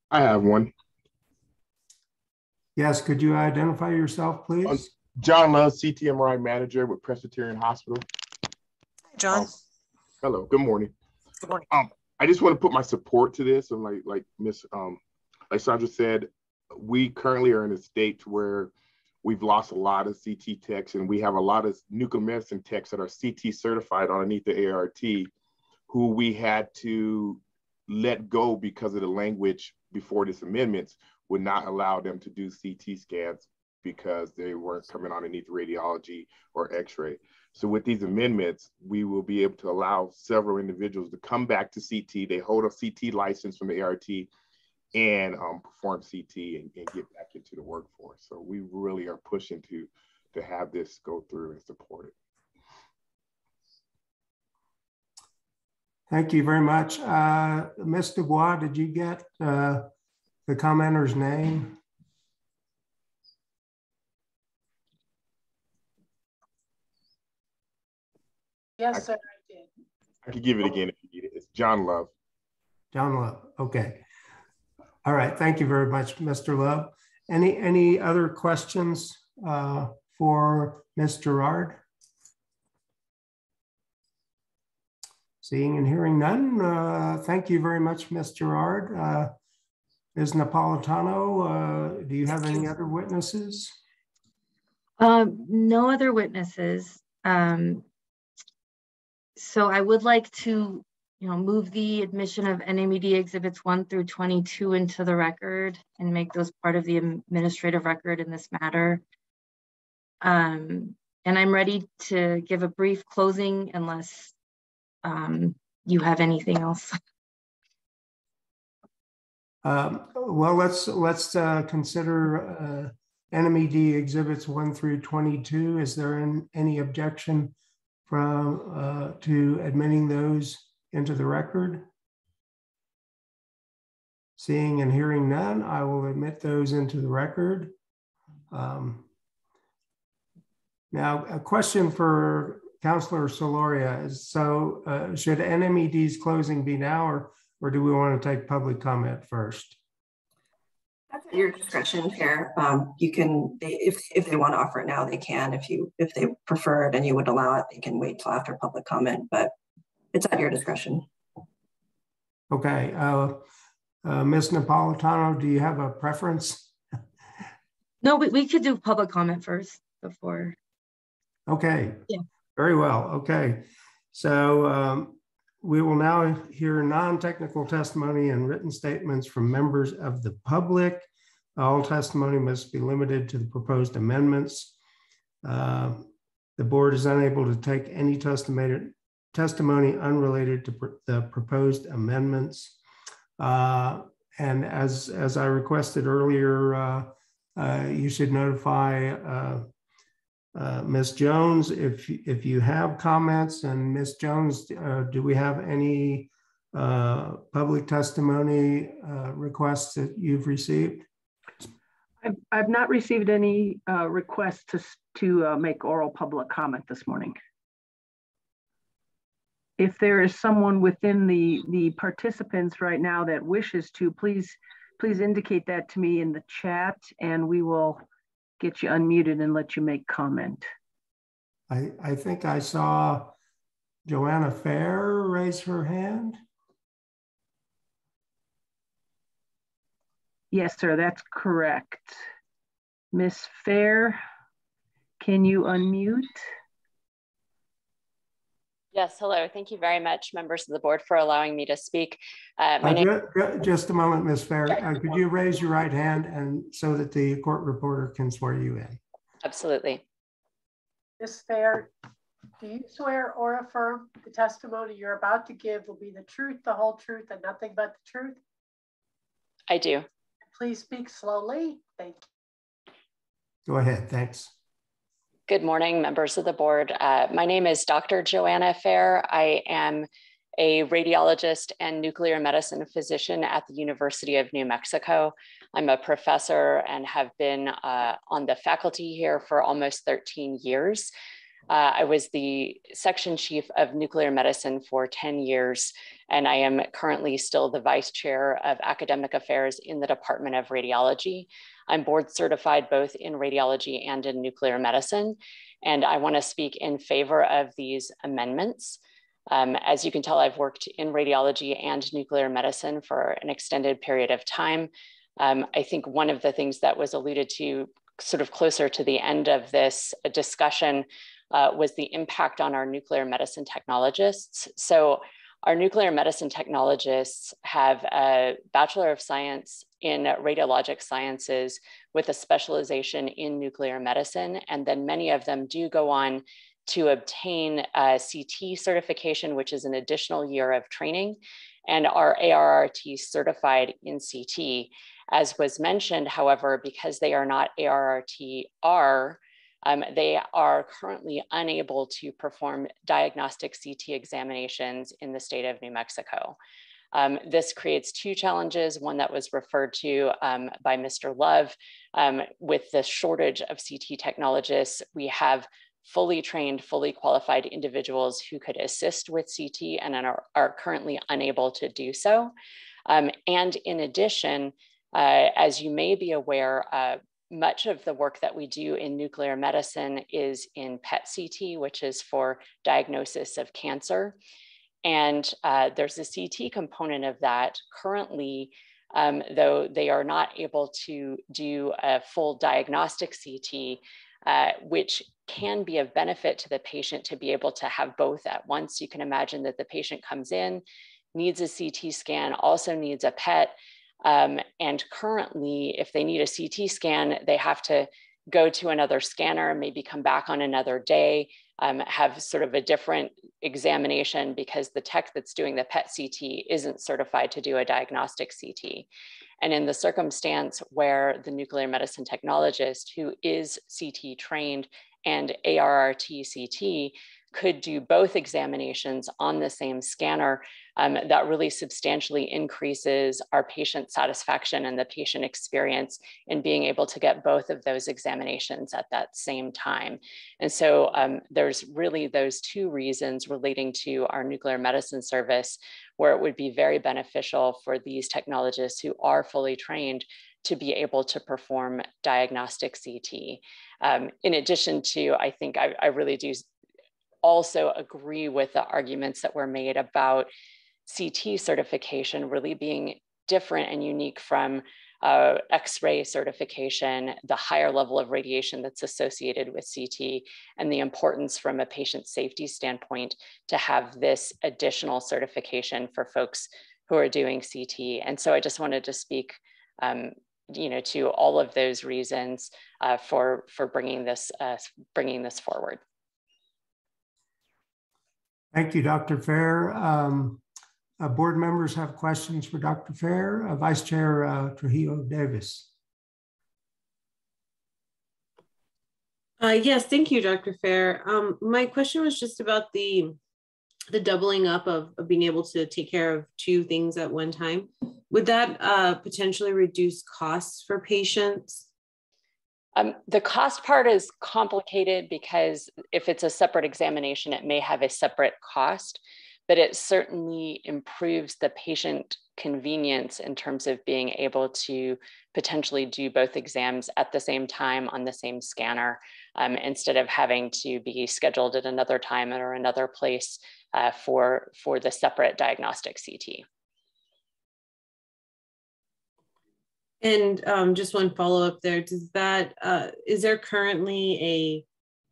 I have one. Yes, could you identify yourself, please? Uh, John Love, CTMRI manager with Presbyterian Hospital. Hi, John. Um, hello, good morning. Um, I just want to put my support to this. And like like Miss um, like Sandra said, we currently are in a state where we've lost a lot of CT techs and we have a lot of nuclear medicine techs that are CT certified underneath the ARRT who we had to let go because of the language before this amendments would not allow them to do CT scans because they weren't coming underneath radiology or x-ray. So with these amendments, we will be able to allow several individuals to come back to CT. They hold a CT license from the ARRT and um, perform CT and, and, get back into the workforce. So we really are pushing to, to have this go through and support it. Thank you very much. Uh, Ms. Dubois, did you get uh, the commenter's name? Yes, sir, I did. I can give it again if you need it. It's John Love. John Love. Okay. All right. Thank you very much, Mr. Love. Any any other questions uh, for Ms. Gerard? Seeing and hearing none, uh, thank you very much, Ms. Gerard. Uh, Ms. Napolitano, uh, do you have any other witnesses? Um, no other witnesses. Um, so I would like to, you know, move the admission of NMED exhibits one through 22 into the record and make those part of the administrative record in this matter. Um, and I'm ready to give a brief closing unless um, you have anything else. Um, well, let's let's uh, consider uh, NMED exhibits one through 22. Is there an, any objection from uh, to admitting those into the record? Seeing and hearing none, I will admit those into the record. Um, now, a question for Councillor Soloria is, so uh, should NMED's closing be now or, or do we want to take public comment first? That's at your discretion here. Um, you can, they, if if they want to offer it now, they can. If you if they prefer it and you would allow it, they can wait till after public comment. But it's at your discretion. Okay, uh, uh, Ms. Napolitano, do you have a preference? (laughs) no, we, we could do public comment first before. Okay. Yeah. Very well. Okay. So um, we will now hear non-technical testimony and written statements from members of the public. All testimony must be limited to the proposed amendments. Uh, the board is unable to take any testimony, unrelated to pr the proposed amendments. Uh, and as, as I requested earlier, uh, uh you should notify uh, Ms. Jones, if, if you have comments, and Ms. Jones, uh, do we have any uh, public testimony uh, requests that you've received? I've, I've not received any uh, requests to, to make oral public comment this morning. If there is someone within the, the participants right now that wishes to, please, please indicate that to me in the chat and we will get you unmuted and let you make comment. I, I think I saw Joanna Fair raise her hand. Yes, sir, that's correct. Miss Fair, can you unmute? Yes, hello. Thank you very much, members of the board, for allowing me to speak. Uh, my uh, name just a moment, Ms. Fair. Uh, could you raise your right hand and so that the court reporter can swear you in? Absolutely. Ms. Fair, do you swear or affirm the testimony you're about to give will be the truth, the whole truth, and nothing but the truth? I do. Please speak slowly. Thank you. Go ahead. Thanks. Good morning, members of the board. Uh, my name is Dr. Joanna Fair. I am a radiologist and nuclear medicine physician at the University of New Mexico. I'm a professor and have been uh, on the faculty here for almost 13 years. Uh, I was the section chief of nuclear medicine for 10 years, and I am currently still the vice chair of academic affairs in the Department of Radiology. I'm board certified both in radiology and in nuclear medicine. And I wanna speak in favor of these amendments. Um, as you can tell, I've worked in radiology and nuclear medicine for an extended period of time. Um, I think one of the things that was alluded to sort of closer to the end of this discussion uh, was the impact on our nuclear medicine technologists. So our nuclear medicine technologists have a Bachelor of Science in Radiologic Sciences with a specialization in nuclear medicine. And then many of them do go on to obtain a CT certification, which is an additional year of training, and are ARRT certified in CT. As was mentioned, however, because they are not ARRT-R, um, they are currently unable to perform diagnostic CT examinations in the state of New Mexico. Um, this creates two challenges, one that was referred to um, by Mr. Love. Um, with the shortage of CT technologists, we have fully trained, fully qualified individuals who could assist with CT and are, are currently unable to do so. Um, and in addition, uh, as you may be aware, uh, much of the work that we do in nuclear medicine is in PET CT, which is for diagnosis of cancer. And uh, there's a CT component of that currently, um, though they are not able to do a full diagnostic CT, uh, which can be of benefit to the patient to be able to have both at once. You can imagine that the patient comes in, needs a CT scan, also needs a PET, um, and currently, if they need a CT scan, they have to go to another scanner, maybe come back on another day, um, have sort of a different examination because the tech that's doing the PET CT isn't certified to do a diagnostic CT. And in the circumstance where the nuclear medicine technologist who is CT trained and ARRT CT could do both examinations on the same scanner, um, that really substantially increases our patient satisfaction and the patient experience in being able to get both of those examinations at that same time. And so um, there's really those two reasons relating to our nuclear medicine service where it would be very beneficial for these technologists who are fully trained to be able to perform diagnostic CT. Um, in addition to, I think I, I really do also agree with the arguments that were made about CT certification really being different and unique from uh, X-ray certification, the higher level of radiation that's associated with CT, and the importance from a patient safety standpoint to have this additional certification for folks who are doing CT. And so I just wanted to speak um, you know, to all of those reasons uh, for, for bringing, this, uh, bringing this forward. Thank you, Dr. Fair. Um, uh, board members have questions for Dr. Fair. Uh, Vice Chair uh, Trujillo Davis. Uh, yes, thank you, Dr. Fair. Um, my question was just about the the doubling up of, of, being able to take care of two things at one time. Would that uh, potentially reduce costs for patients? Um, the cost part is complicated because if it's a separate examination, it may have a separate cost, but it certainly improves the patient convenience in terms of being able to potentially do both exams at the same time on the same scanner um, instead of having to be scheduled at another time or another place uh, for, for the separate diagnostic CT. And um, just one follow up there, does that, uh, is there currently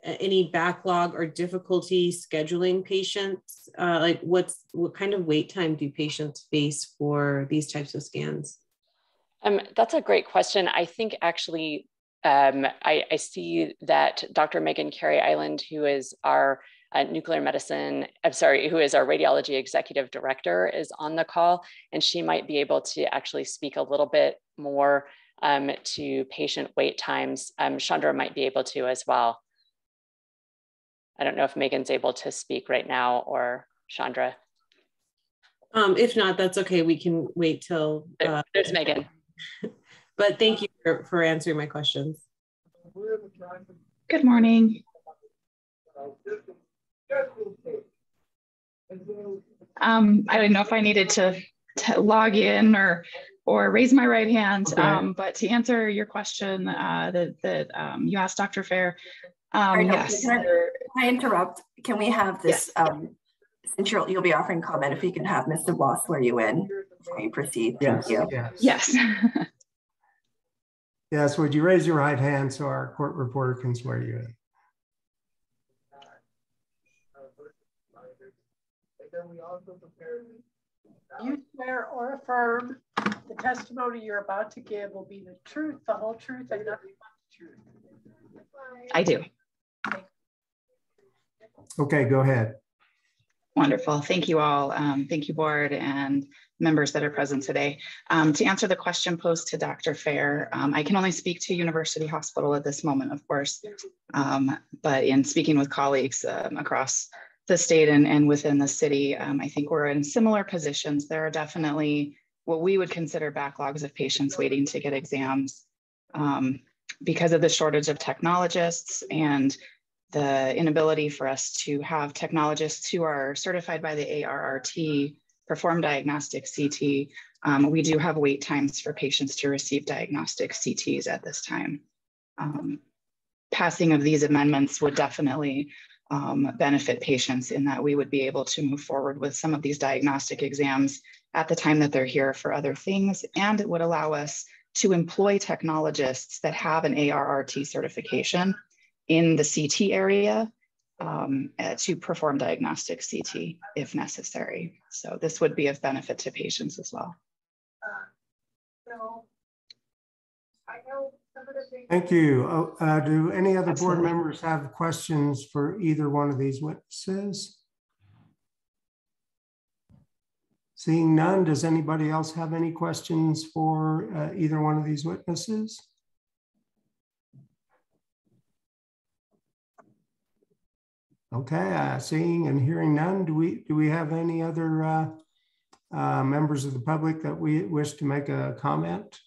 a, any backlog or difficulty scheduling patients? Uh, like what's, what kind of wait time do patients face for these types of scans? Um, that's a great question. I think actually um, I, I, see that Dr. Megan Carey Island, who is our uh, nuclear medicine, I'm sorry, who is our radiology executive director, is on the call, and she might be able to actually speak a little bit more um, to patient wait times. Um, Chandra might be able to as well. I don't know if Megan's able to speak right now or Chandra. Um, if not, that's okay. We can wait till. Uh, There's Megan. (laughs) but thank you for, for answering my questions. Good morning. Um, I didn't know if I needed to, to log in or or raise my right hand. Okay. Um, but to answer your question uh, that, that um, you asked Dr. Fair, um, right, yes. Can I, can I, interrupt? Can we have this, yes. Um, since you'll, you'll be offering comment, if you can have Mr. Bloss swear you in before you proceed. Yes. Thank you. Yes. yes. Yes, would you raise your right hand so our court reporter can swear you in? You swear or affirm the testimony you're about to give will be the truth, the whole truth, and nothing but the truth. I do. Okay, go ahead. Wonderful. Thank you all. Um, thank you, board and members that are present today. Um, to answer the question posed to Dr. Fair, um, I can only speak to University Hospital at this moment, of course, um, but in speaking with colleagues um, across the state and, and within the city, um, I think we're in similar positions. There are definitely what we would consider backlogs of patients waiting to get exams because of the shortage of technologists and the inability for us to have technologists who are certified by the ARRT perform diagnostic CT. Um, we do have wait times for patients to receive diagnostic CTs at this time. Um, passing of these amendments would definitely um, benefit patients in that we would be able to move forward with some of these diagnostic exams at the time that they're here for other things. And it would allow us to employ technologists that have an ARRT certification in the CT area um, uh, to perform diagnostic CT if necessary. So this would be of benefit to patients as well. Thank you. Oh, uh, do any other Absolutely. board members have questions for either one of these witnesses? Seeing none, does anybody else have any questions for uh, either one of these witnesses? Okay, uh, seeing and hearing none, do we do we have any other uh, uh, members of the public that we wish to make a comment?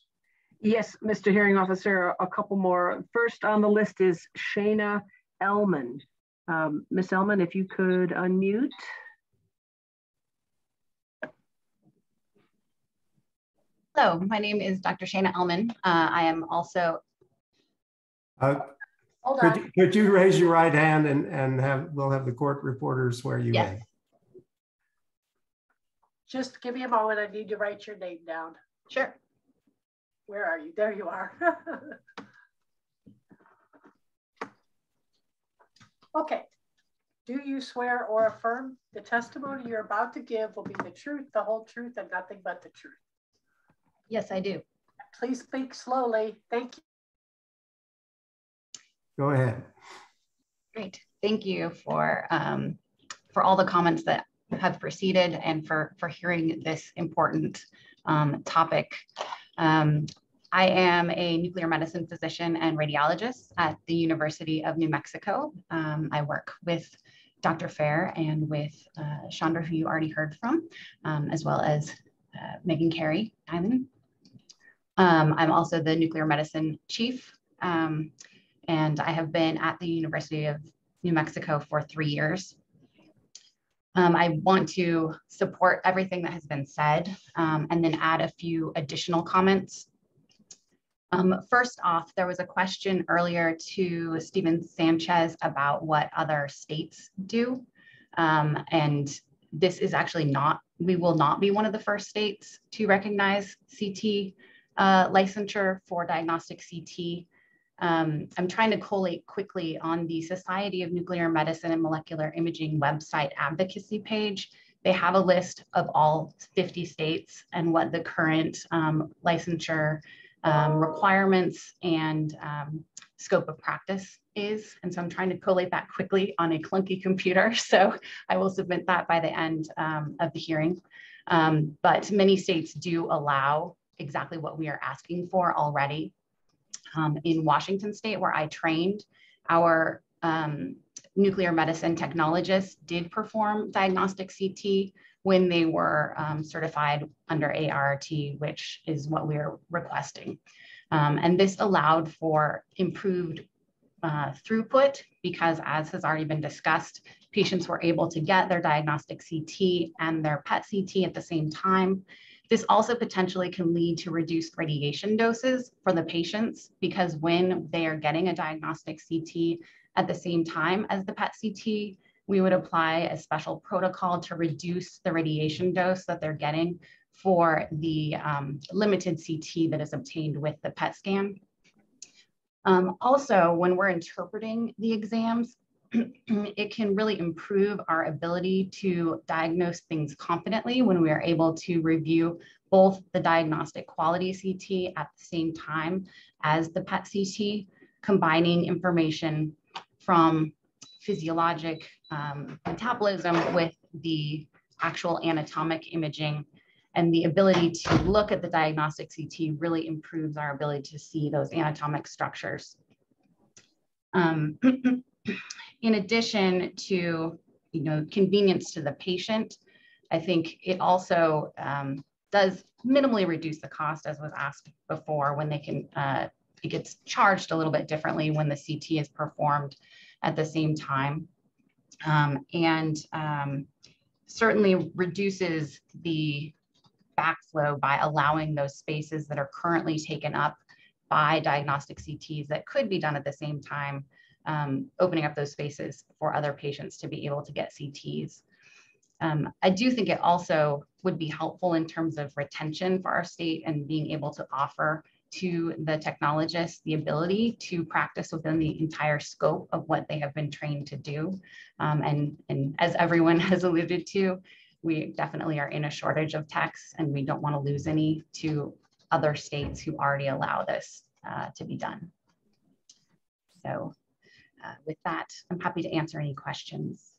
Yes, Mr. Hearing Officer, a couple more. First on the list is Shana Elman. Um, Miss Elman, if you could unmute. Hello, my name is Dr. Shana Elman. Uh, I am also. Uh, Hold could, on. you- could you raise your right hand and, and have, we'll have the court reporters where you Yes. in. Just give me a moment. I need to write your name down. Sure. Where are you? There you are. (laughs) okay. Do you swear or affirm the testimony you're about to give will be the truth, the whole truth, and nothing but the truth? Yes, I do. Please speak slowly. Thank you. Go ahead. Great. Thank you for um, for all the comments that have proceeded and for for hearing this important um, topic. Um, I am a nuclear medicine physician and radiologist at the University of New Mexico. Um, I work with Dr. Fair and with uh, Chandra, who you already heard from, um, as well as uh, Megan Carey Diamond. Um, I'm also the nuclear medicine chief, um, and I have been at the University of New Mexico for three years. Um, I want to support everything that has been said um, and then add a few additional comments. Um, first off, there was a question earlier to Steven Sanchez about what other states do. Um, and this is actually not, we will not be one of the first states to recognize CT uh, licensure for diagnostic CT. Um, I'm trying to collate quickly on the Society of Nuclear Medicine and Molecular Imaging website advocacy page. They have a list of all 50 states and what the current um, licensure um, requirements and um, scope of practice is. And so I'm trying to collate that quickly on a clunky computer. (laughs) So I will submit that by the end um, of the hearing. Um, but many states do allow exactly what we are asking for already. Um, in Washington state, where I trained, our um, nuclear medicine technologists did perform diagnostic CT when they were um, certified under ARRT, which is what we're requesting. Um, and this allowed for improved uh, throughput because as has already been discussed, patients were able to get their diagnostic CT and their PET CT at the same time. This also potentially can lead to reduced radiation doses for the patients because when they are getting a diagnostic CT at the same time as the PET CT, we would apply a special protocol to reduce the radiation dose that they're getting for the um, limited CT that is obtained with the PET scan. Um, also, when we're interpreting the exams, (clears throat) it can really improve our ability to diagnose things confidently when we are able to review both the diagnostic quality CT at the same time as the PET CT, combining information from physiologic um, metabolism with the actual anatomic imaging and the ability to look at the diagnostic CT really improves our ability to see those anatomic structures. Um, (clears throat) in addition to you know convenience to the patient, I think it also um, does minimally reduce the cost, as was asked before, when they can uh, it gets charged a little bit differently when the CT is performed at the same time, um, and um, certainly reduces the backflow by allowing those spaces that are currently taken up by diagnostic CTs that could be done at the same time, um, opening up those spaces for other patients to be able to get CTs. Um, I do think it also would be helpful in terms of retention for our state and being able to offer to the technologists the ability to practice within the entire scope of what they have been trained to do. Um, and, and as everyone (laughs) has alluded to, we definitely are in a shortage of techs and we don't want to lose any to other states who already allow this uh, to be done. So uh, with that, I'm happy to answer any questions.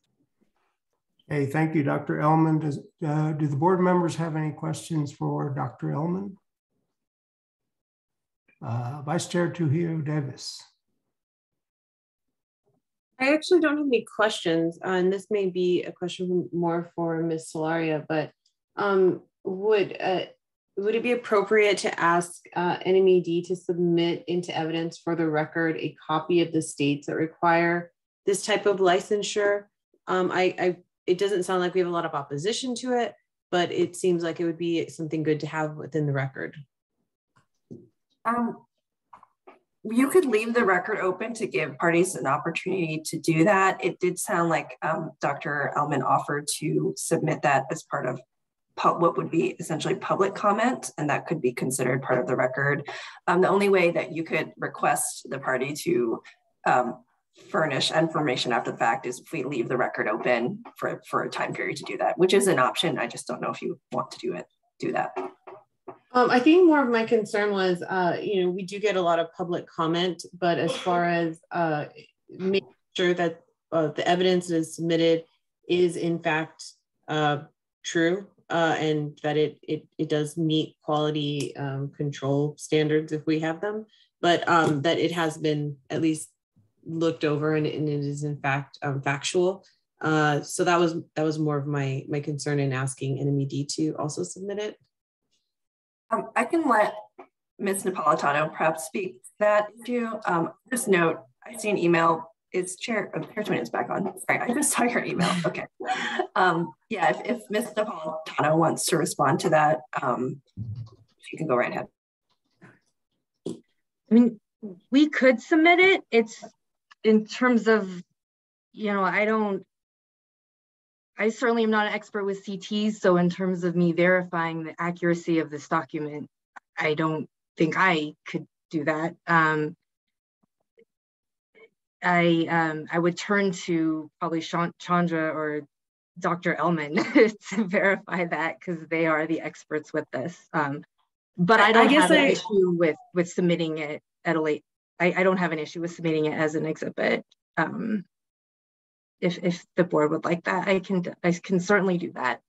Hey, thank you, Dr. Ellman. Does, uh, do the board members have any questions for Dr. Ellman? Uh, Vice Chair Trujillo Davis. I actually don't have any questions, uh, and this may be a question more for Ms. Soloria, but um, would uh, would it be appropriate to ask uh, NMED to submit into evidence for the record a copy of the states that require this type of licensure? Um, I, I, it doesn't sound like we have a lot of opposition to it, but it seems like it would be something good to have within the record. Um, you could leave the record open to give parties an opportunity to do that. It did sound like um, Dr. Elman offered to submit that as part of what would be essentially public comment, and that could be considered part of the record. Um, the only way that you could request the party to um, furnish information after the fact is if we leave the record open for, for a time period to do that, which is an option. I just don't know if you want to do it, do that. Um, I think more of my concern was, uh, you know, we do get a lot of public comment, but as far as uh, making sure that uh, the evidence that is submitted is in fact uh, true uh, and that it, it, it does meet quality um, control standards if we have them, but um, that it has been at least looked over and, and it is in fact um, factual. Uh, so that was that was more of my my concern in asking NMED to also submit it. Um, I can let Ms. Napolitano perhaps speak to that issue. Um, just note, I see an email. Is Chair, oh, Chair Twin is back on. Sorry, I just saw your email. (laughs) Okay. Um, yeah, if, if Ms. Napolitano wants to respond to that, um, she can go right ahead. I mean, we could submit it. It's in terms of, you know, I don't I certainly am not an expert with CTs, so in terms of me verifying the accuracy of this document, I don't think I could do that. Um, I um, I would turn to probably Chandra or Dr. Ellman (laughs) to verify that because they are the experts with this. Um, but I don't I have an I, issue with with submitting it at a late. I, I don't have an issue with submitting it as an exhibit. Um, if if the board would like that, I can I can certainly do that.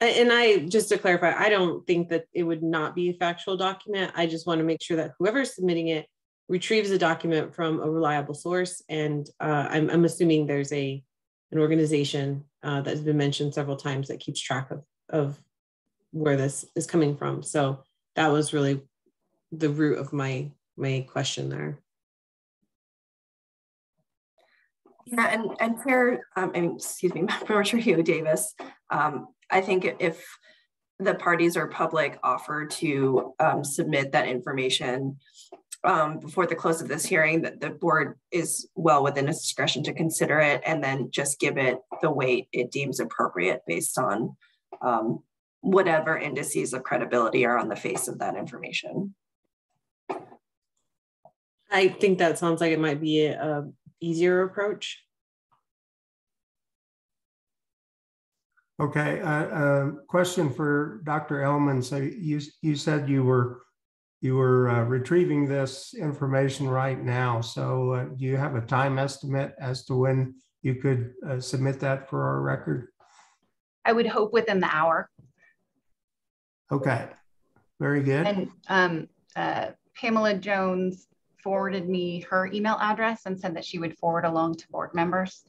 And I just to clarify, I don't think that it would not be a factual document. I just want to make sure that whoever's submitting it retrieves a document from a reliable source. And uh, I'm, I'm assuming there's a an organization uh, that has been mentioned several times that keeps track of of where this is coming from. So that was really the root of my my question there. Yeah, and and Chair, um, I mean, excuse me, (laughs) Member Trujillo Davis, um, I think if the parties or public offer to um, submit that information um, before the close of this hearing, that the board is well within its discretion to consider it and then just give it the weight it deems appropriate based on um, whatever indices of credibility are on the face of that information. I think that sounds like it might be a, a easier approach. Okay, uh, uh, question for Dr. Ellman. So you you said you were you were uh, retrieving this information right now. So uh, do you have a time estimate as to when you could uh, submit that for our record? I would hope within the hour. Okay, very good. And um, uh, Pamela Jones forwarded me her email address and said that she would forward along to board members.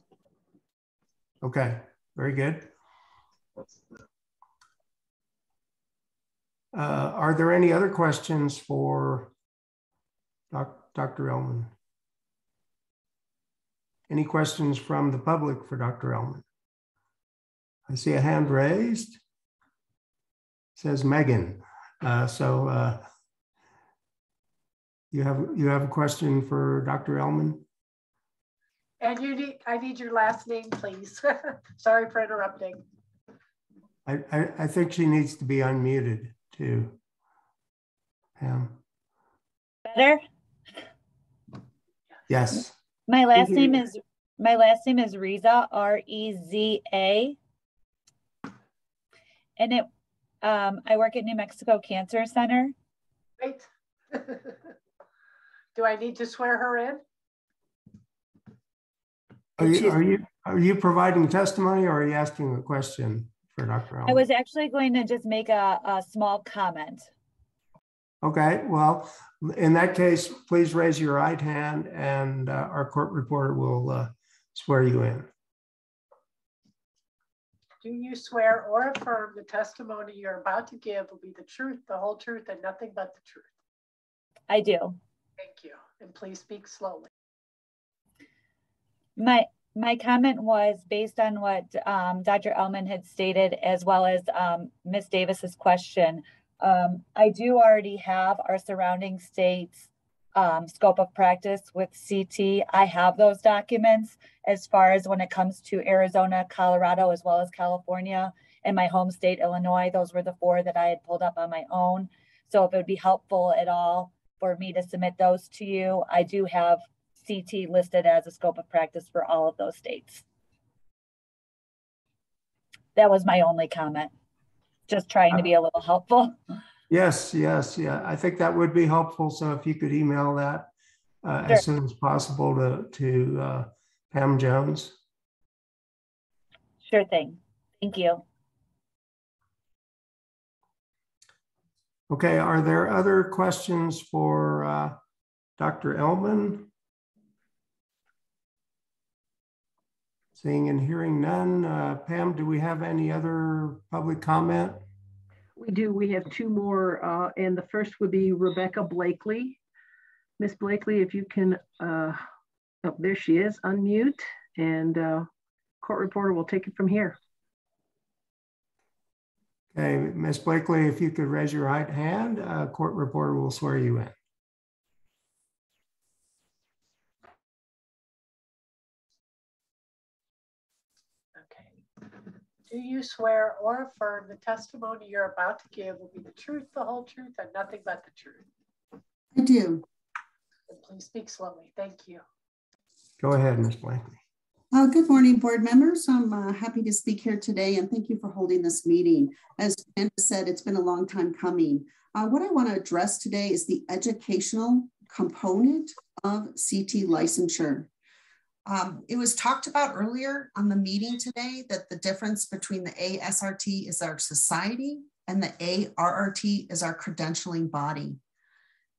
Okay, very good. Uh, are there any other questions for doc, Dr. Elman? Any questions from the public for Dr. Elman? I see a hand raised. It says Megan. Uh, so uh, you have you have a question for Dr. Elman? And you need I need your last name, please. (laughs) Sorry for interrupting. I, I, I think she needs to be unmuted too. Pam. Better? Yes. My last name is my last name is Reza, R E Z A. And it um, I work at New Mexico Cancer Center. Great. (laughs) Do I need to swear her in? Are you, are you are you providing testimony or are you asking a question for Dr. I was actually going to just make a, a small comment. Okay, well, in that case, please raise your right hand and uh, our court reporter will uh, swear you in. Do you swear or affirm the testimony you're about to give will be the truth, the whole truth, and nothing but the truth? I do. Thank you. And please speak slowly. My my comment was based on what um, Dr. Ellman had stated, as well as um, Ms. Davis's question. Um, I do already have our surrounding states um, scope of practice with CT. I have those documents as far as when it comes to Arizona, Colorado, as well as California, and my home state, Illinois. Those were the four that I had pulled up on my own. So if it would be helpful at all for me to submit those to you, I do have CT listed as a scope of practice for all of those states. That was my only comment. Just trying to be a little helpful. Yes, yes, yeah. I think that would be helpful. So if you could email that uh, Sure. as soon as possible to, to uh, Pam Jones. Sure thing. Thank you. Okay, are there other questions for uh, Dr. Ellman? Seeing and hearing none. Uh, Pam, do we have any other public comment? We do. We have two more, uh, and the first would be Rebecca Blakely. Miss Blakely, if you can, uh, oh, there she is, unmute, and uh, court reporter will take it from here. Okay, Ms. Blakely, if you could raise your right hand, uh, court reporter will swear you in. Do you swear or affirm the testimony you're about to give will be the truth, the whole truth, and nothing but the truth? I do. And please speak slowly. Thank you. Go ahead, Ms. Blakely. Uh, good morning, board members. I'm uh, happy to speak here today and thank you for holding this meeting. As Amanda said, it's been a long time coming. Uh, what I want to address today is the educational component of CT licensure. Um, it was talked about earlier on the meeting today that the difference between the ASRT is our society and the ARRT is our credentialing body.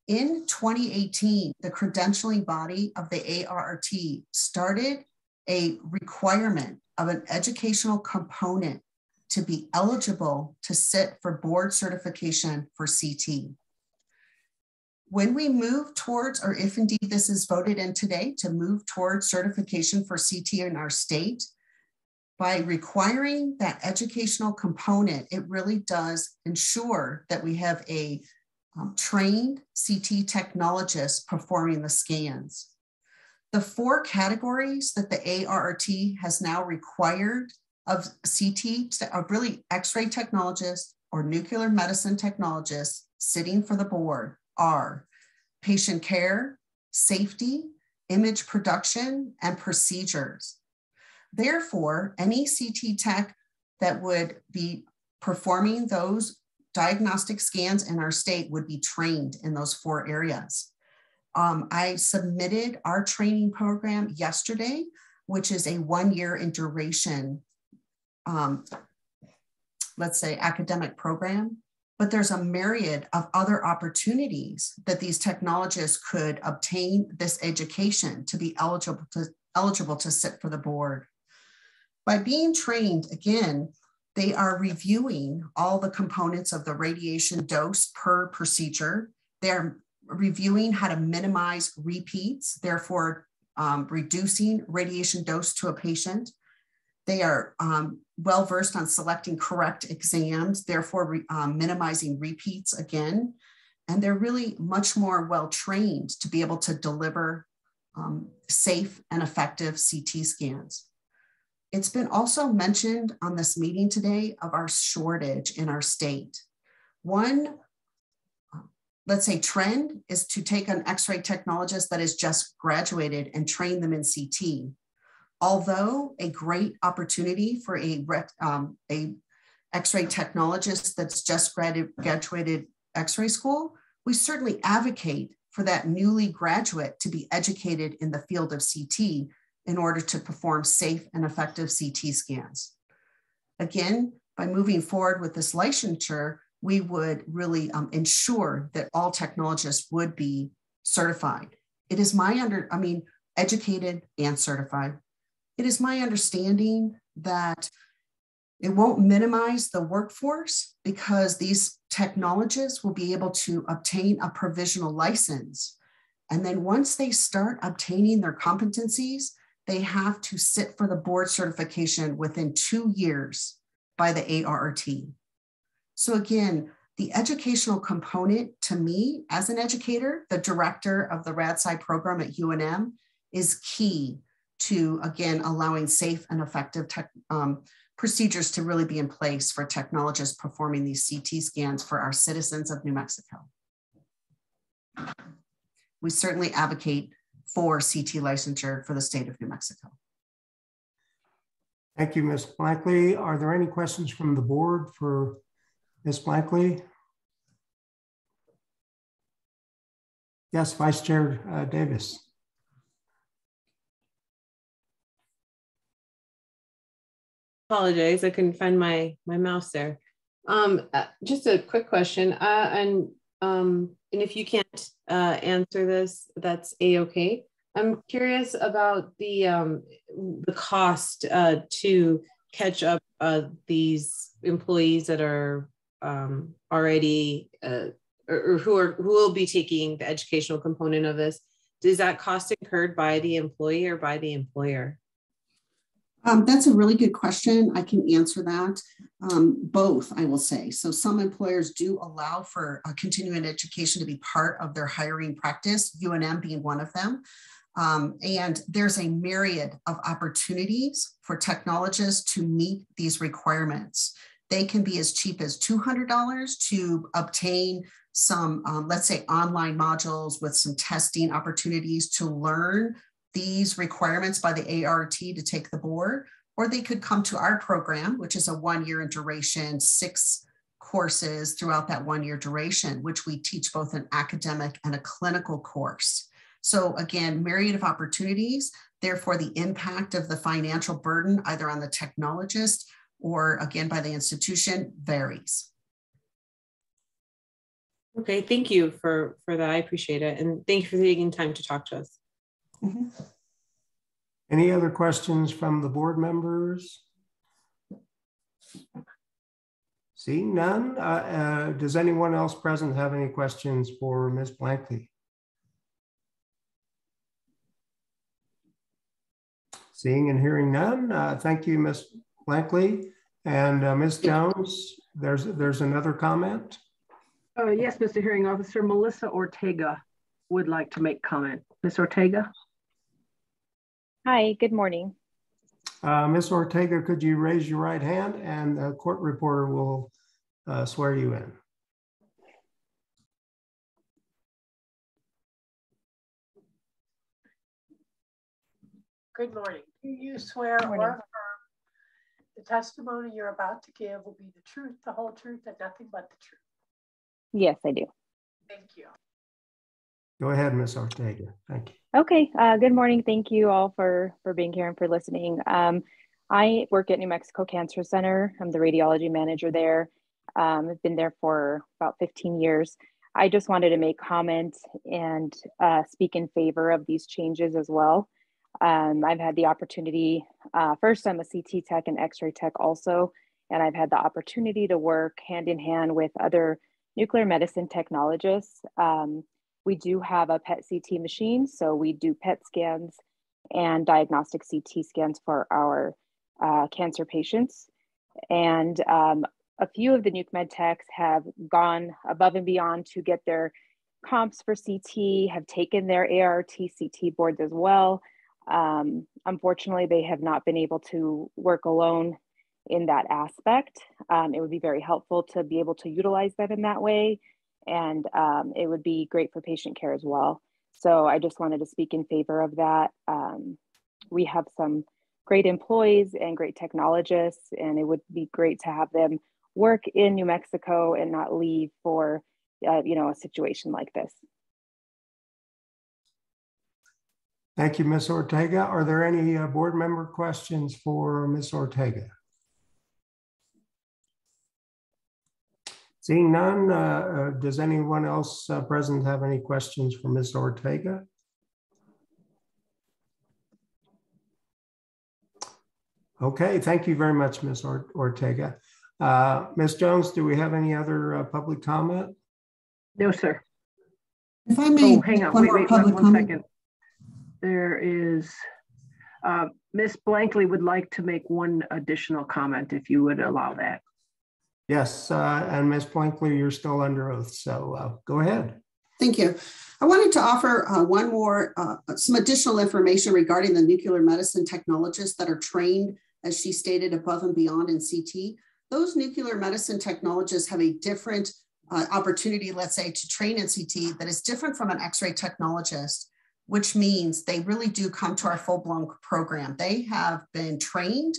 In 2018, the credentialing body of the ARRT started a requirement of an educational component to be eligible to sit for board certification for CT. When we move towards, or if indeed this is voted in today, to move towards certification for CT in our state, by requiring that educational component, it really does ensure that we have a um, trained CT technologist performing the scans. The four categories that the ARRT has now required of CT, of really X-ray technologists or nuclear medicine technologists sitting for the board are patient care, safety, image production, and procedures. Therefore, any CT tech that would be performing those diagnostic scans in our state would be trained in those four areas. Um, I submitted our training program yesterday, which is a one year in duration, um, let's say academic program, but there's a myriad of other opportunities that these technologists could obtain this education to be eligible to, eligible to sit for the board. By being trained, again, they are reviewing all the components of the radiation dose per procedure. They're reviewing how to minimize repeats, therefore um, reducing radiation dose to a patient. They are um, well versed on selecting correct exams, therefore re, um, minimizing repeats again. And they're really much more well trained to be able to deliver um, safe and effective CT scans. It's been also mentioned on this meeting today of our shortage in our state. One, let's say, trend is to take an X-ray technologist that has just graduated and train them in CT. Although a great opportunity for a, um, a X-ray technologist that's just graduated X-ray school, we certainly advocate for that newly graduate to be educated in the field of CT in order to perform safe and effective CT scans. Again, by moving forward with this licensure, we would really um, ensure that all technologists would be certified. It is my under, I mean, educated and certified. It is my understanding that it won't minimize the workforce because these technologists will be able to obtain a provisional license. And then once they start obtaining their competencies, they have to sit for the board certification within two years by the ARRT. So again, the educational component to me as an educator, the director of the RadSci program at UNM, is key to, again, allowing safe and effective tech, um, procedures to really be in place for technologists performing these CT scans for our citizens of New Mexico. We certainly advocate for CT licensure for the state of New Mexico. Thank you, Ms. Blankley. Are there any questions from the board for Ms. Blankley? Yes, Vice Chair uh, Davis. Apologize, I couldn't find my my mouse there. Um, uh, just a quick question, uh, and um, and if you can't uh, answer this, that's a-okay. I'm curious about the um, the cost uh, to catch up uh, these employees that are um, already uh, or, or, who are who will be taking the educational component of this. Is that cost incurred by the employee or by the employer? Um, that's a really good question. I can answer that. Um, both, I will say. So some employers do allow for continuing education to be part of their hiring practice, UNM being one of them. Um, and there's a myriad of opportunities for technologists to meet these requirements. They can be as cheap as $200 to obtain some, um, let's say, online modules with some testing opportunities to learn these requirements by the ARRT to take the board, or they could come to our program, which is a one year in duration, six courses throughout that one year duration, which we teach both an academic and a clinical course. So again, myriad of opportunities. Therefore, the impact of the financial burden, either on the technologist or again by the institution, varies. Okay, thank you for, for that. I appreciate it. And thank you for taking time to talk to us. Mm -hmm. Any other questions from the board members? Seeing none, uh, uh, does anyone else present have any questions for Ms. Blankley? Seeing and hearing none, uh, thank you, Ms. Blankley. And uh, Ms. Jones, there's, there's another comment. Uh, yes, Mr. Hearing Officer, Melissa Ortega would like to make comment. Ms. Ortega? Hi, good morning. Uh, Ms. Ortega, could you raise your right hand and the court reporter will uh, swear you in. Good morning. Do you swear or affirm the testimony you're about to give will be the truth, the whole truth, and nothing but the truth? Yes, I do. Thank you. Go ahead, Ms. Ortega. Thank you. Okay. Uh, good morning. Thank you all for for being here and for listening. Um, I work at New Mexico Cancer Center. I'm the radiology manager there. Um, I've been there for about 15 years. I just wanted to make comments and uh, speak in favor of these changes as well. Um, I've had the opportunity, uh, first, I'm a CT tech and x ray tech also, and I've had the opportunity to work hand in hand with other nuclear medicine technologists. Um, we do have a PET CT machine, so we do PET scans and diagnostic CT scans for our uh, cancer patients. And um, a few of the nuke med techs have gone above and beyond to get their comps for CT, have taken their ARRT CT boards as well. Um, unfortunately, they have not been able to work alone in that aspect. Um, it would be very helpful to be able to utilize them in that way, and um, it would be great for patient care as well. So I just wanted to speak in favor of that. Um, we have some great employees and great technologists, and it would be great to have them work in New Mexico and not leave for, uh, you know, a situation like this. Thank you, Ms. Ortega. Are there any uh, board member questions for Ms. Ortega? Seeing none, uh, uh, does anyone else uh, present have any questions for Ms. Ortega? Okay, thank you very much, Ms. Ortega. Uh, Ms. Jones, do we have any other uh, public comment? No, sir. If I may, oh, hang on, wait, wait, one, one second. There is, uh, Ms. Blankley would like to make one additional comment if you would allow that. Yes, uh, and Ms. Blankley, you're still under oath, so uh, go ahead. Thank you. I wanted to offer uh, one more, uh, some additional information regarding the nuclear medicine technologists that are trained, as she stated, above and beyond in CT. Those nuclear medicine technologists have a different uh, opportunity, let's say, to train in CT that is different from an X-ray technologist which means they really do come to our full blown program. They have been trained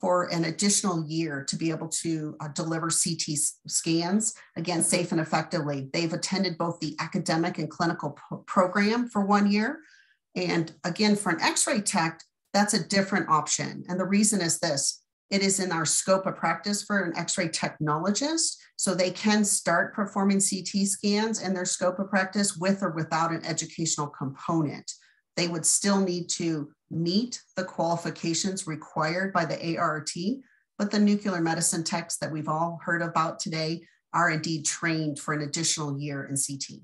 for an additional year to be able to uh, deliver CT scans, again, safe and effectively. They've attended both the academic and clinical program for one year. And again, for an x ray tech, that's a different option. And the reason is this it is in our scope of practice for an x ray technologist so they can start performing CT scans in their scope of practice with or without an educational component. They would still need to meet the qualifications required by the ARRT, but the nuclear medicine techs that we've all heard about today are indeed trained for an additional year in CT.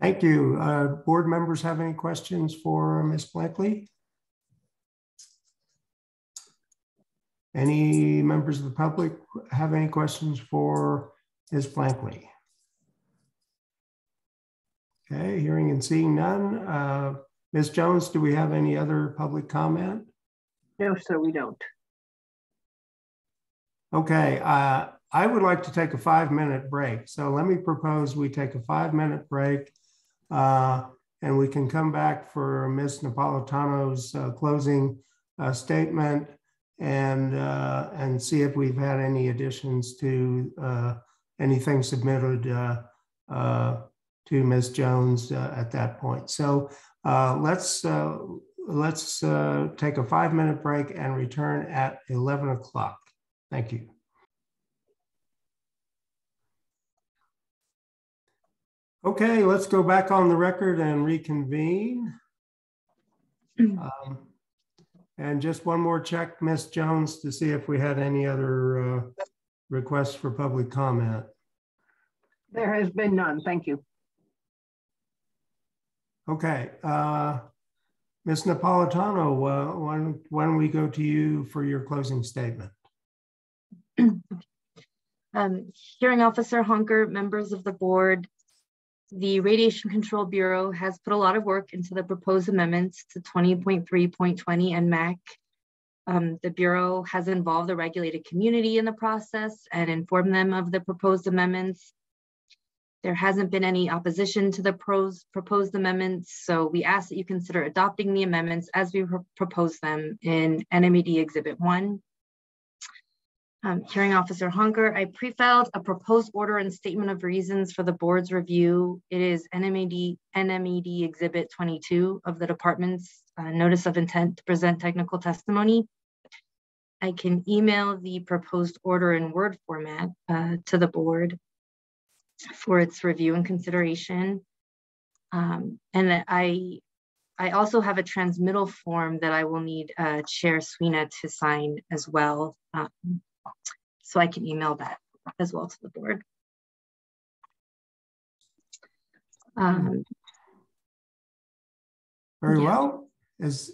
Thank you. Uh, board members have any questions for Ms. Blankley? Any members of the public have any questions for Ms. Blankley? Okay, hearing and seeing none. Uh, Ms. Jones, do we have any other public comment? No, sir, we don't. Okay, uh, I would like to take a five minute break. So let me propose we take a five minute break uh, and we can come back for Ms. Napolitano's uh, closing uh, statement and uh, and see if we've had any additions to uh, anything submitted uh, uh to Ms. Jones uh, at that point. So uh, let's let's take a five minute break and return at 11 o'clock. Thank you. Okay, let's go back on the record and reconvene. Um, and just one more check, Ms. Jones, to see if we had any other uh, requests for public comment. There has been none. Thank you. Okay. Uh, Ms. Napolitano, uh, why, why don't we go to you for your closing statement? (clears throat) um, hearing officer Honker, members of the board, the Radiation Control Bureau has put a lot of work into the proposed amendments to 20.3.20 NMAC. Um, the Bureau has involved the regulated community in the process and informed them of the proposed amendments. There hasn't been any opposition to the proposed amendments, so we ask that you consider adopting the amendments as we propose them in NMED Exhibit 1. Um, Hearing Officer Honker, I pre-filed a proposed order and statement of reasons for the board's review. It is NMED, NMED Exhibit 22 of the department's uh, Notice of Intent to present technical testimony. I can email the proposed order in Word format uh, to the board for its review and consideration. Um, and I, I also have a transmittal form that I will need uh, Chair Sweeney to sign as well. Um, so I can email that as well to the board. Um, Very yeah. well. Is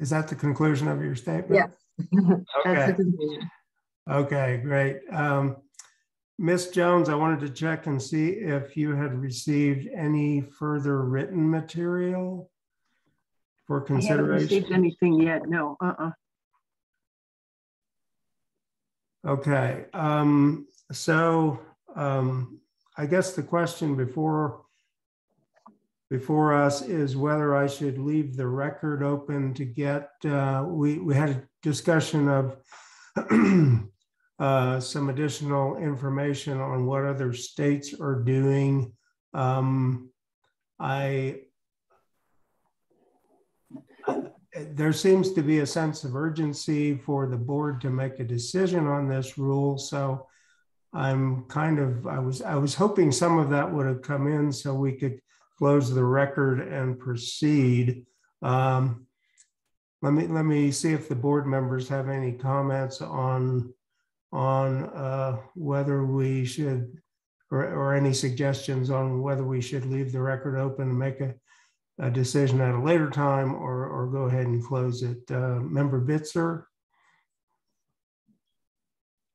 is that the conclusion of your statement? Yes. (laughs) okay. Okay, great. Um, Ms. Jones, I wanted to check and see if you had received any further written material for consideration. I haven't received anything yet. No. Uh-uh. Okay. Um, so um, I guess the question before before us is whether I should leave the record open to get, uh, we, we had a discussion of (clears throat) uh, some additional information on what other states are doing. Um, I, there seems to be a sense of urgency for the board to make a decision on this rule. So I'm kind of, I was, I was hoping some of that would have come in so we could close the record and proceed. Um, let me let me see if the board members have any comments on on uh, whether we should or, or any suggestions on whether we should leave the record open and make a, a decision at a later time or, or go ahead and close it. Uh, Member Bitzer?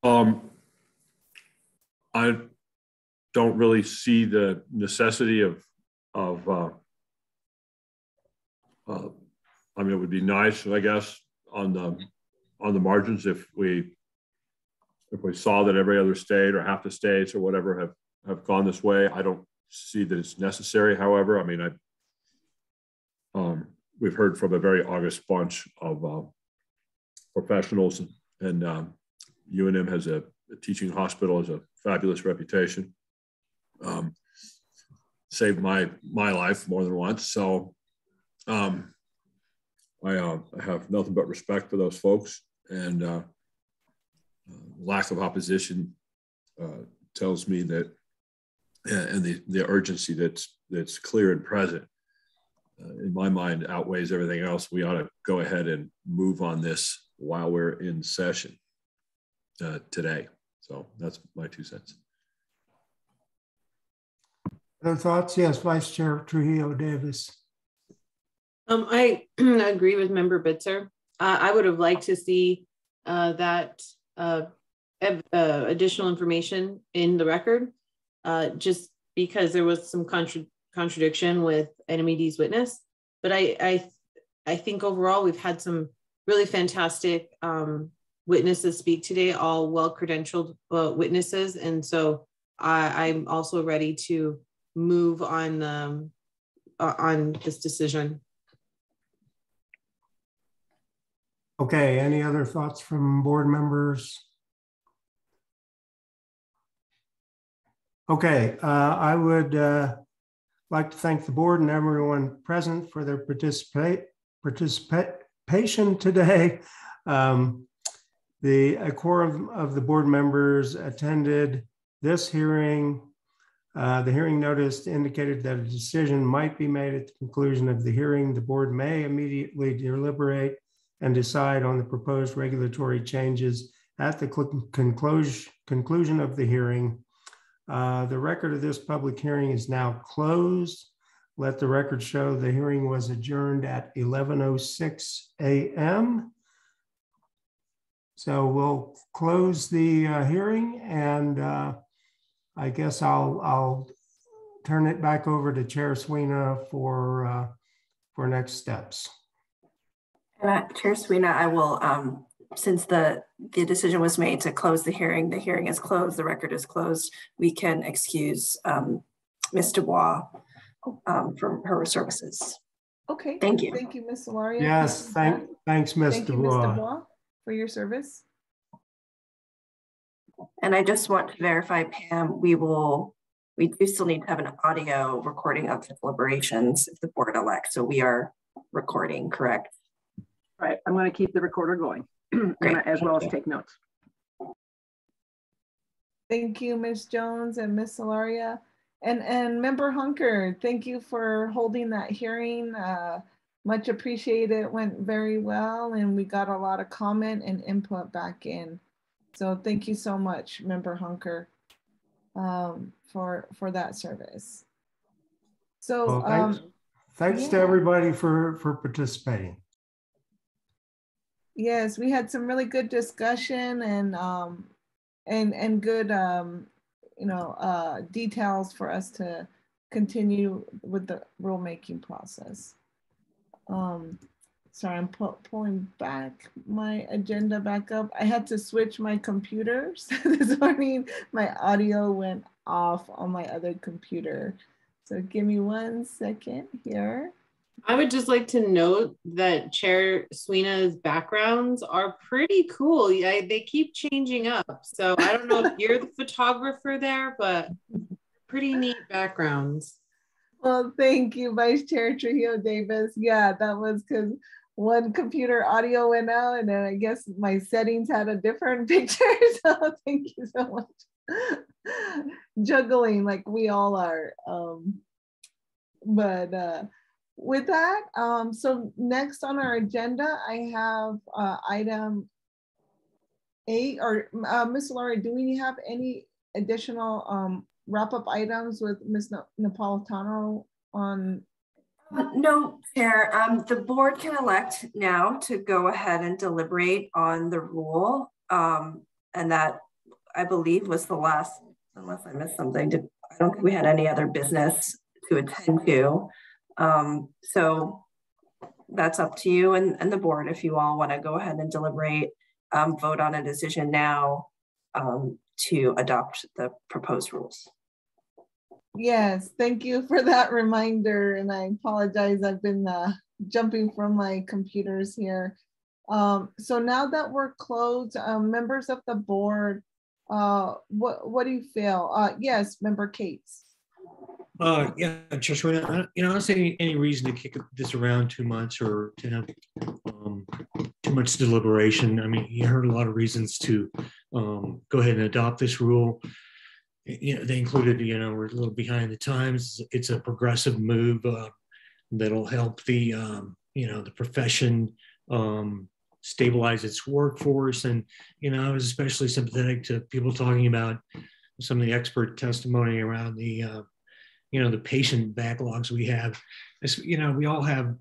Um, I don't really see the necessity of of, uh, uh, I mean, it would be nice, I guess, on the on the margins if we if we saw that every other state or half the states or whatever have have gone this way. I don't see that it's necessary. However, I mean, I um, we've heard from a very august bunch of uh, professionals, and, um, UNM has a, a, teaching hospital, has a fabulous reputation. Um, saved my my life more than once. So um, I, uh, I have nothing but respect for those folks, and uh, lack of opposition uh, tells me that, and the the urgency that's that's clear and present uh, in my mind outweighs everything else. We ought to go ahead and move on this while we're in session uh, today. So that's my two cents. Other thoughts? Yes, Vice Chair Trujillo Davis. Um, I (clears throat) agree with Member Bitzer. Uh, I would have liked to see uh, that uh, uh additional information in the record, uh, just because there was some contra contradiction with NMED's witness. But I, I, I think overall we've had some really fantastic um, witnesses speak today, all well credentialed uh, witnesses, and so I, I'm also ready to move on um, on this decision. Okay, any other thoughts from board members? Okay, uh, I would uh, like to thank the board and everyone present for their participate, participation today. (laughs) Um, the a of the board members attended this hearing uh, the hearing notice indicated that a decision might be made at the conclusion of the hearing. The board may immediately deliberate and decide on the proposed regulatory changes at the conclusion, of the hearing. Uh, the record of this public hearing is now closed. Let the record show the hearing was adjourned at 11.06 a.m. So we'll close the uh, hearing and uh, I guess I'll I'll turn it back over to Chair Sweeney for uh, for next steps. Uh, Chair Sweeney, I will um, since the, the decision was made to close the hearing, the hearing is closed, the record is closed, we can excuse um, Ms. Dubois um, from her services. Okay. Thank you. Thank you, Ms. Soloria. Yes, thank, thanks, Ms. Thank you, Ms. Dubois. Dubois, for your service. And I just want to verify, Pam, we will, we do still need to have an audio recording of the deliberations if the board elects. So we are recording, correct? Right, I'm gonna keep the recorder going, (clears throat) Great, I- as well as take notes. Thank you, Ms. Jones and Ms. Soloria. And, and Member Honker, thank you for holding that hearing. Uh, Much appreciated, it went very well, and we got a lot of comment and input back in. So thank you so much, Member Honker, um, for, for that service. So, Well, thanks, um, thanks to everybody for, for participating. Yes, we had some really good discussion and um and and good um you know uh details for us to continue with the rulemaking process. Um sorry, I'm pu- pulling back my agenda back up. I had to switch my computers (laughs) this morning. My audio went off on my other computer. So give me one second here. I would just like to note that Chair Sweeney's backgrounds are pretty cool. Yeah, they keep changing up. So I don't know if (laughs) you're the photographer there, but pretty neat backgrounds. Well, thank you, Vice Chair Trujillo Davis. Yeah, that was because one computer audio went out, and then I guess my settings had a different (laughs) picture. So thank you so much. (laughs) Juggling like we all are. Um, but uh, with that, um, so next on our agenda, I have uh, item eight, or uh, Ms. Laurie, do we have any additional um, wrap-up items with Ms. Napolitano on? No, Chair, um, the board can elect now to go ahead and deliberate on the rule. Um, and that I believe was the last, unless I missed something, did, I don't think we had any other business to attend to. Um, so that's up to you and, and the board if you all want to go ahead and deliberate, um, vote on a decision now um, to adopt the proposed rules. Yes, thank you for that reminder. And I apologize, I've been uh, jumping from my computers here. Um, so now that we're closed, um, members of the board, uh, what, what do you feel? Uh, yes, member Cates. Uh, yeah, Joshua, I- you know, I don't see any, any reason to kick this around too much or to have um, too much deliberation. I mean, you heard a lot of reasons to um, go ahead and adopt this rule. You know, they included, you know, we're a little behind the times. It's a progressive move uh, that'll help the, um, you know, the profession um, stabilize its workforce. And, you know, I was especially sympathetic to people talking about some of the expert testimony around the, uh, you know, the patient backlogs we have. It's, you know, we all have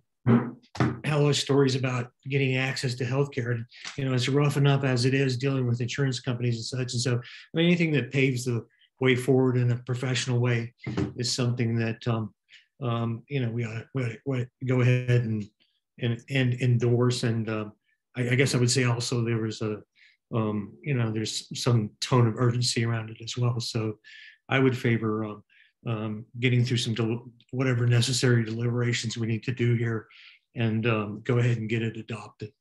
hellish stories about getting access to healthcare. You know, it's rough enough as it is dealing with insurance companies and such. And so I mean, anything that paves the way forward in a professional way is something that, um, um, you know, we ought to, we ought to- we ought to go ahead and, and, and endorse. And um, I, I guess I would say also there was a, um, you know, there's some tone of urgency around it as well. So I would favor um, um, getting through some del- whatever necessary deliberations we need to do here and um, go ahead and get it adopted.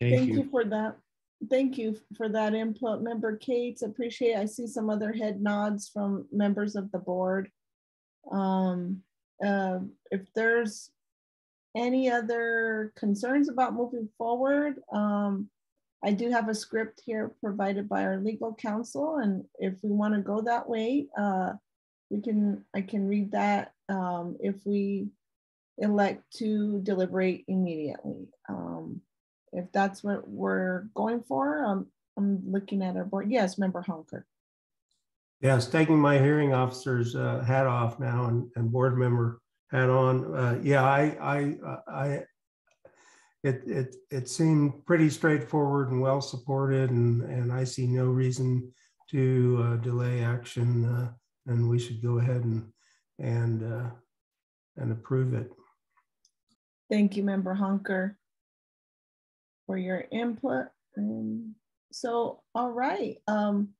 Thank, Thank you. you for that. Thank you for that input, member Cates. Appreciate, I see some other head nods from members of the board. Um, uh, if there's any other concerns about moving forward, um, I do have a script here provided by our legal counsel, and if we want to go that way, uh, we can, I can read that um, if we elect to deliberate immediately. Um, if that's what we're going for, um, I'm looking at our board. Yes, member Honker. Yes, taking my hearing officer's uh, hat off now and, and board member hat on. Uh, yeah, I, I, uh, I, it, it, it seemed pretty straightforward and well supported and, and I see no reason to uh, delay action. And we should go ahead and, and, uh, and approve it. Thank you, member Honker, for your input. And so, all right. Um,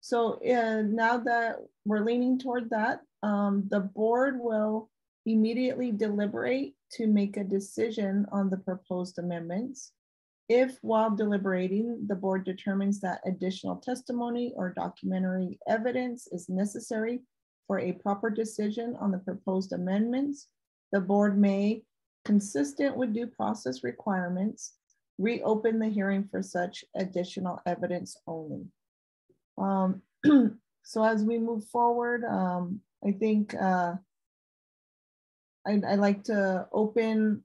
so uh, now that we're leaning toward that, um, the board will immediately deliberate to make a decision on the proposed amendments. If while deliberating, the board determines that additional testimony or documentary evidence is necessary for a proper decision on the proposed amendments, the board may, consistent with due process requirements, reopen the hearing for such additional evidence only. Um, (clears throat) so as we move forward, um, I think uh, I'd, I'd like to open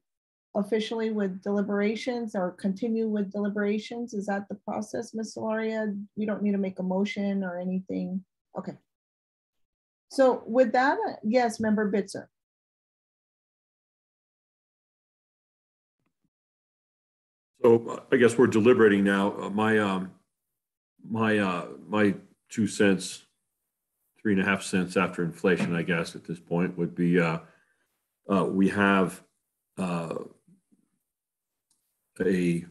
officially with deliberations or continue with deliberations. Is that the process, Ms. Soloria? We don't need to make a motion or anything. Okay. So with that, yes, Member Bitzer. So uh, I guess we're deliberating now. Uh, my um, my uh, my two cents, three and a half cents after inflation, I guess at this point would be uh, uh, we have uh, a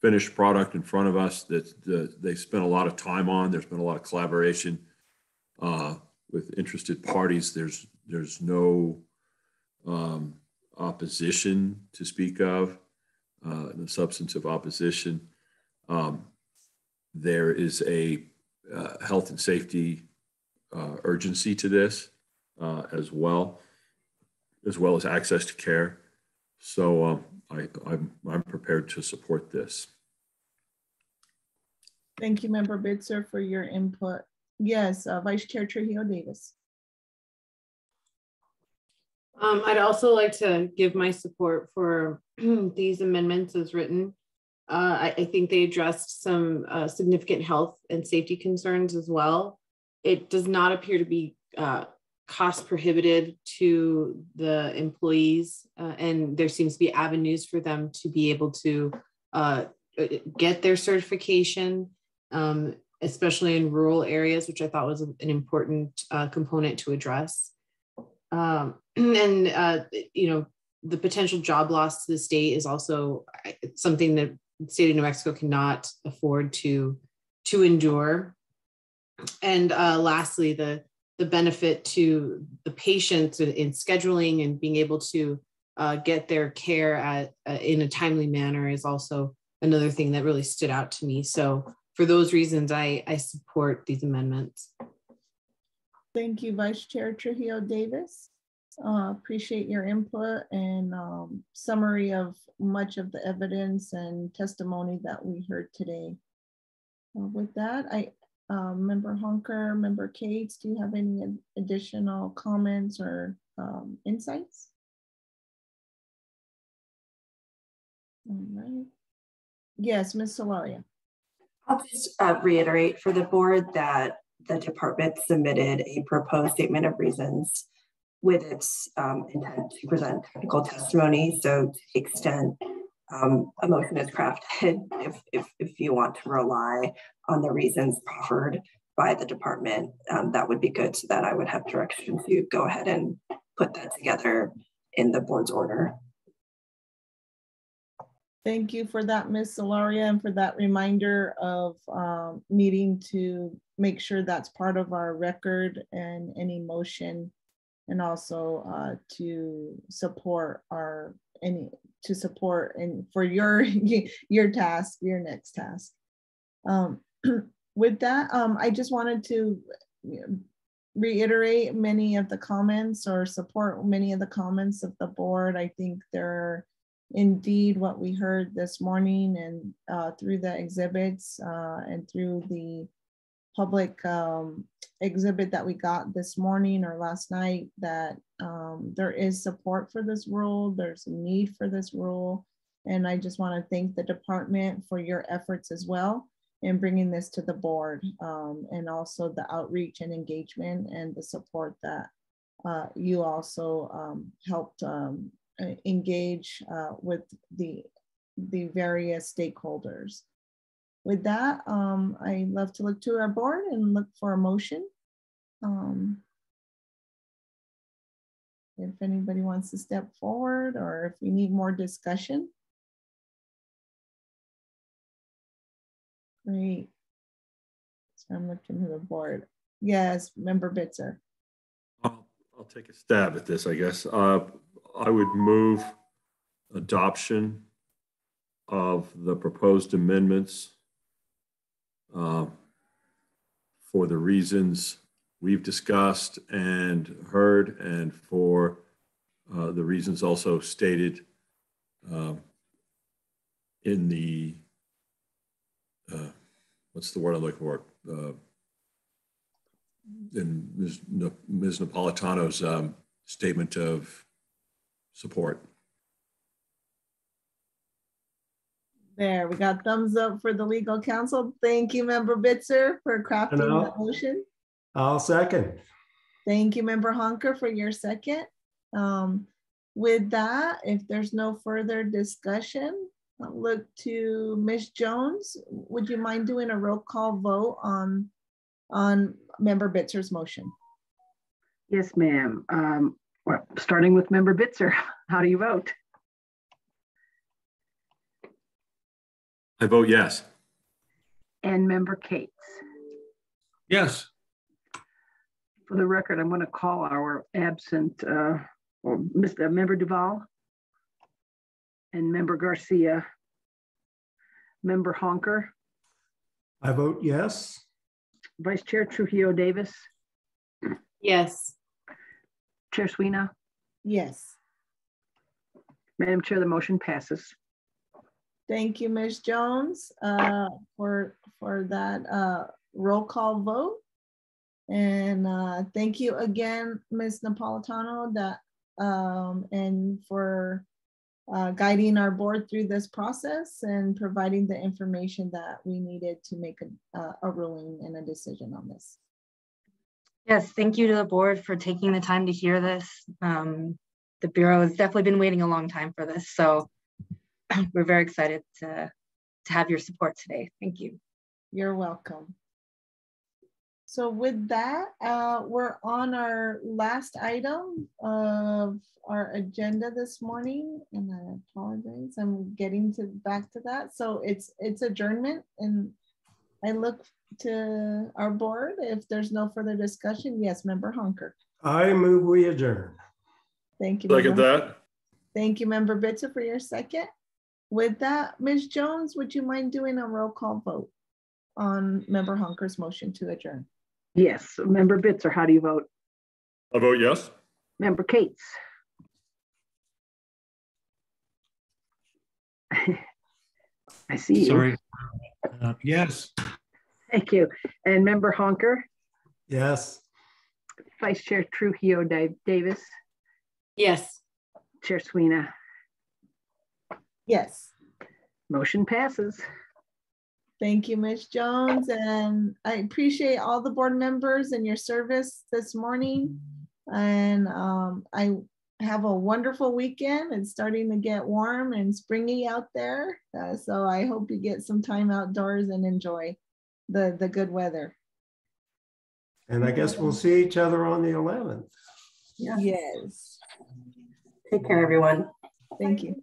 finished product in front of us that they spent a lot of time on. There's been a lot of collaboration uh, with interested parties. There's there's no um, opposition to speak of uh, the substantive opposition. Um, there is a uh, health and safety uh, urgency to this uh, as well, as well as access to care. So um, I, I'm, I'm prepared to support this. Thank you, Member Bitzer, for your input. Yes, uh, Vice Chair Trujillo Davis. Um, I'd also like to give my support for (clears throat) these amendments as written. Uh, I, I, think they addressed some uh, significant health and safety concerns as well. It does not appear to be uh, cost prohibitive to the employees, uh, and there seems to be avenues for them to be able to uh, get their certification, um, especially in rural areas, which I thought was an important uh, component to address. Um, (clears throat) and uh, you know, the potential job loss to the state is also something that the state of New Mexico cannot afford to to endure. And uh, lastly, the the benefit to the patient in scheduling and being able to uh, get their care at uh, in a timely manner is also another thing that really stood out to me. So for those reasons, I, I support these amendments. Thank you, Vice Chair Trujillo Davis. Uh, appreciate your input and um, summary of much of the evidence and testimony that we heard today. Uh, with that, I, uh, Member Honker, Member Cates, do you have any additional comments or um, insights? All right. Yes, Ms. Soloria. I'll just uh, reiterate for the board that the department submitted a proposed statement of reasons with its um, intent to present technical testimony. So to the extent um, a motion is crafted, (laughs) if, if, if you want to rely on the reasons proffered by the department, um, that would be good so that I would have direction to go ahead and put that together in the board's order. Thank you for that, Ms. Soloria, and for that reminder of um, needing to make sure that's part of our record and any motion and also uh, to support our any to support and for your (laughs) your task your next task. Um, (clears throat) with that um, i just wanted to reiterate many of the comments or support many of the comments of the board. I think they're indeed what we heard this morning and uh, through the exhibits uh, and through the public um, exhibit that we got this morning or last night that um, there is support for this rule, there's a need for this rule. And I just want to thank the department for your efforts as well in bringing this to the board um, and also the outreach and engagement and the support that uh, you also um, helped um, engage uh, with the, the various stakeholders. With that, um, I love to look to our board and look for a motion. Um, if anybody wants to step forward or if we need more discussion. Great. So I'm looking to the board. Yes, Member Bitzer. I'll, I'll take a stab at this, I guess. Uh, I would move adoption of the proposed amendments uh, for the reasons we've discussed and heard, and for uh, the reasons also stated um, in the, uh, what's the word I'm looking for? Uh, in Ms. Ms. Napolitano's um, statement of support. There, we got thumbs up for the legal counsel. Thank you, Member Bitzer, for crafting the motion. I'll second. Thank you, Member Honker, for your second. Um, with that, if there's no further discussion, I'll look to Ms. Jones. Would you mind doing a roll call vote on, on Member Bitzer's motion? Yes, ma'am. Um, well, starting with Member Bitzer, (laughs) how do you vote? I vote yes. And Member Cates. Yes. For the record, I'm going to call our absent, uh, or Mr. Member Duval and Member Garcia, Member Honker, I vote yes. Vice Chair Trujillo Davis, Yes. Chair Sweeney. Yes. Madam Chair, the motion passes. Thank you, Ms. Jones, uh, for, for that uh, roll call vote. And uh, thank you again, Ms. Napolitano, that, um, and for uh, guiding our board through this process and providing the information that we needed to make a, a- a ruling and a decision on this. Yes, thank you to the board for taking the time to hear this. Um, the Bureau has definitely been waiting a long time for this, so (clears throat) we're very excited to, to have your support today. Thank you. You're welcome. So with that, uh, we're on our last item of our agenda this morning, and I apologize, I'm getting to back to that. So it's it's adjournment, and I look to our board if there's no further discussion. Yes, Member Honker. I move we adjourn. Thank you. Second Member- that. Thank you, Member Bitzer, for your second. With that, Ms. Jones, would you mind doing a roll call vote on Member Honker's motion to adjourn? Yes, Member Bitzer, how do you vote? I vote yes. Member Cates. (laughs) I see you. Sorry. Uh, yes. Thank you. And Member Honker, Yes. Vice Chair Trujillo Davis, Yes. Chair Sweeney. Yes. Motion passes. Thank you, Ms. Jones, and I appreciate all the board members and your service this morning. And um, I have a wonderful weekend. It's starting to get warm and springy out there. Uh, so I hope you get some time outdoors and enjoy the, the good weather. And I guess we'll see each other on the 11th. Yes. Take care, everyone. Thank you.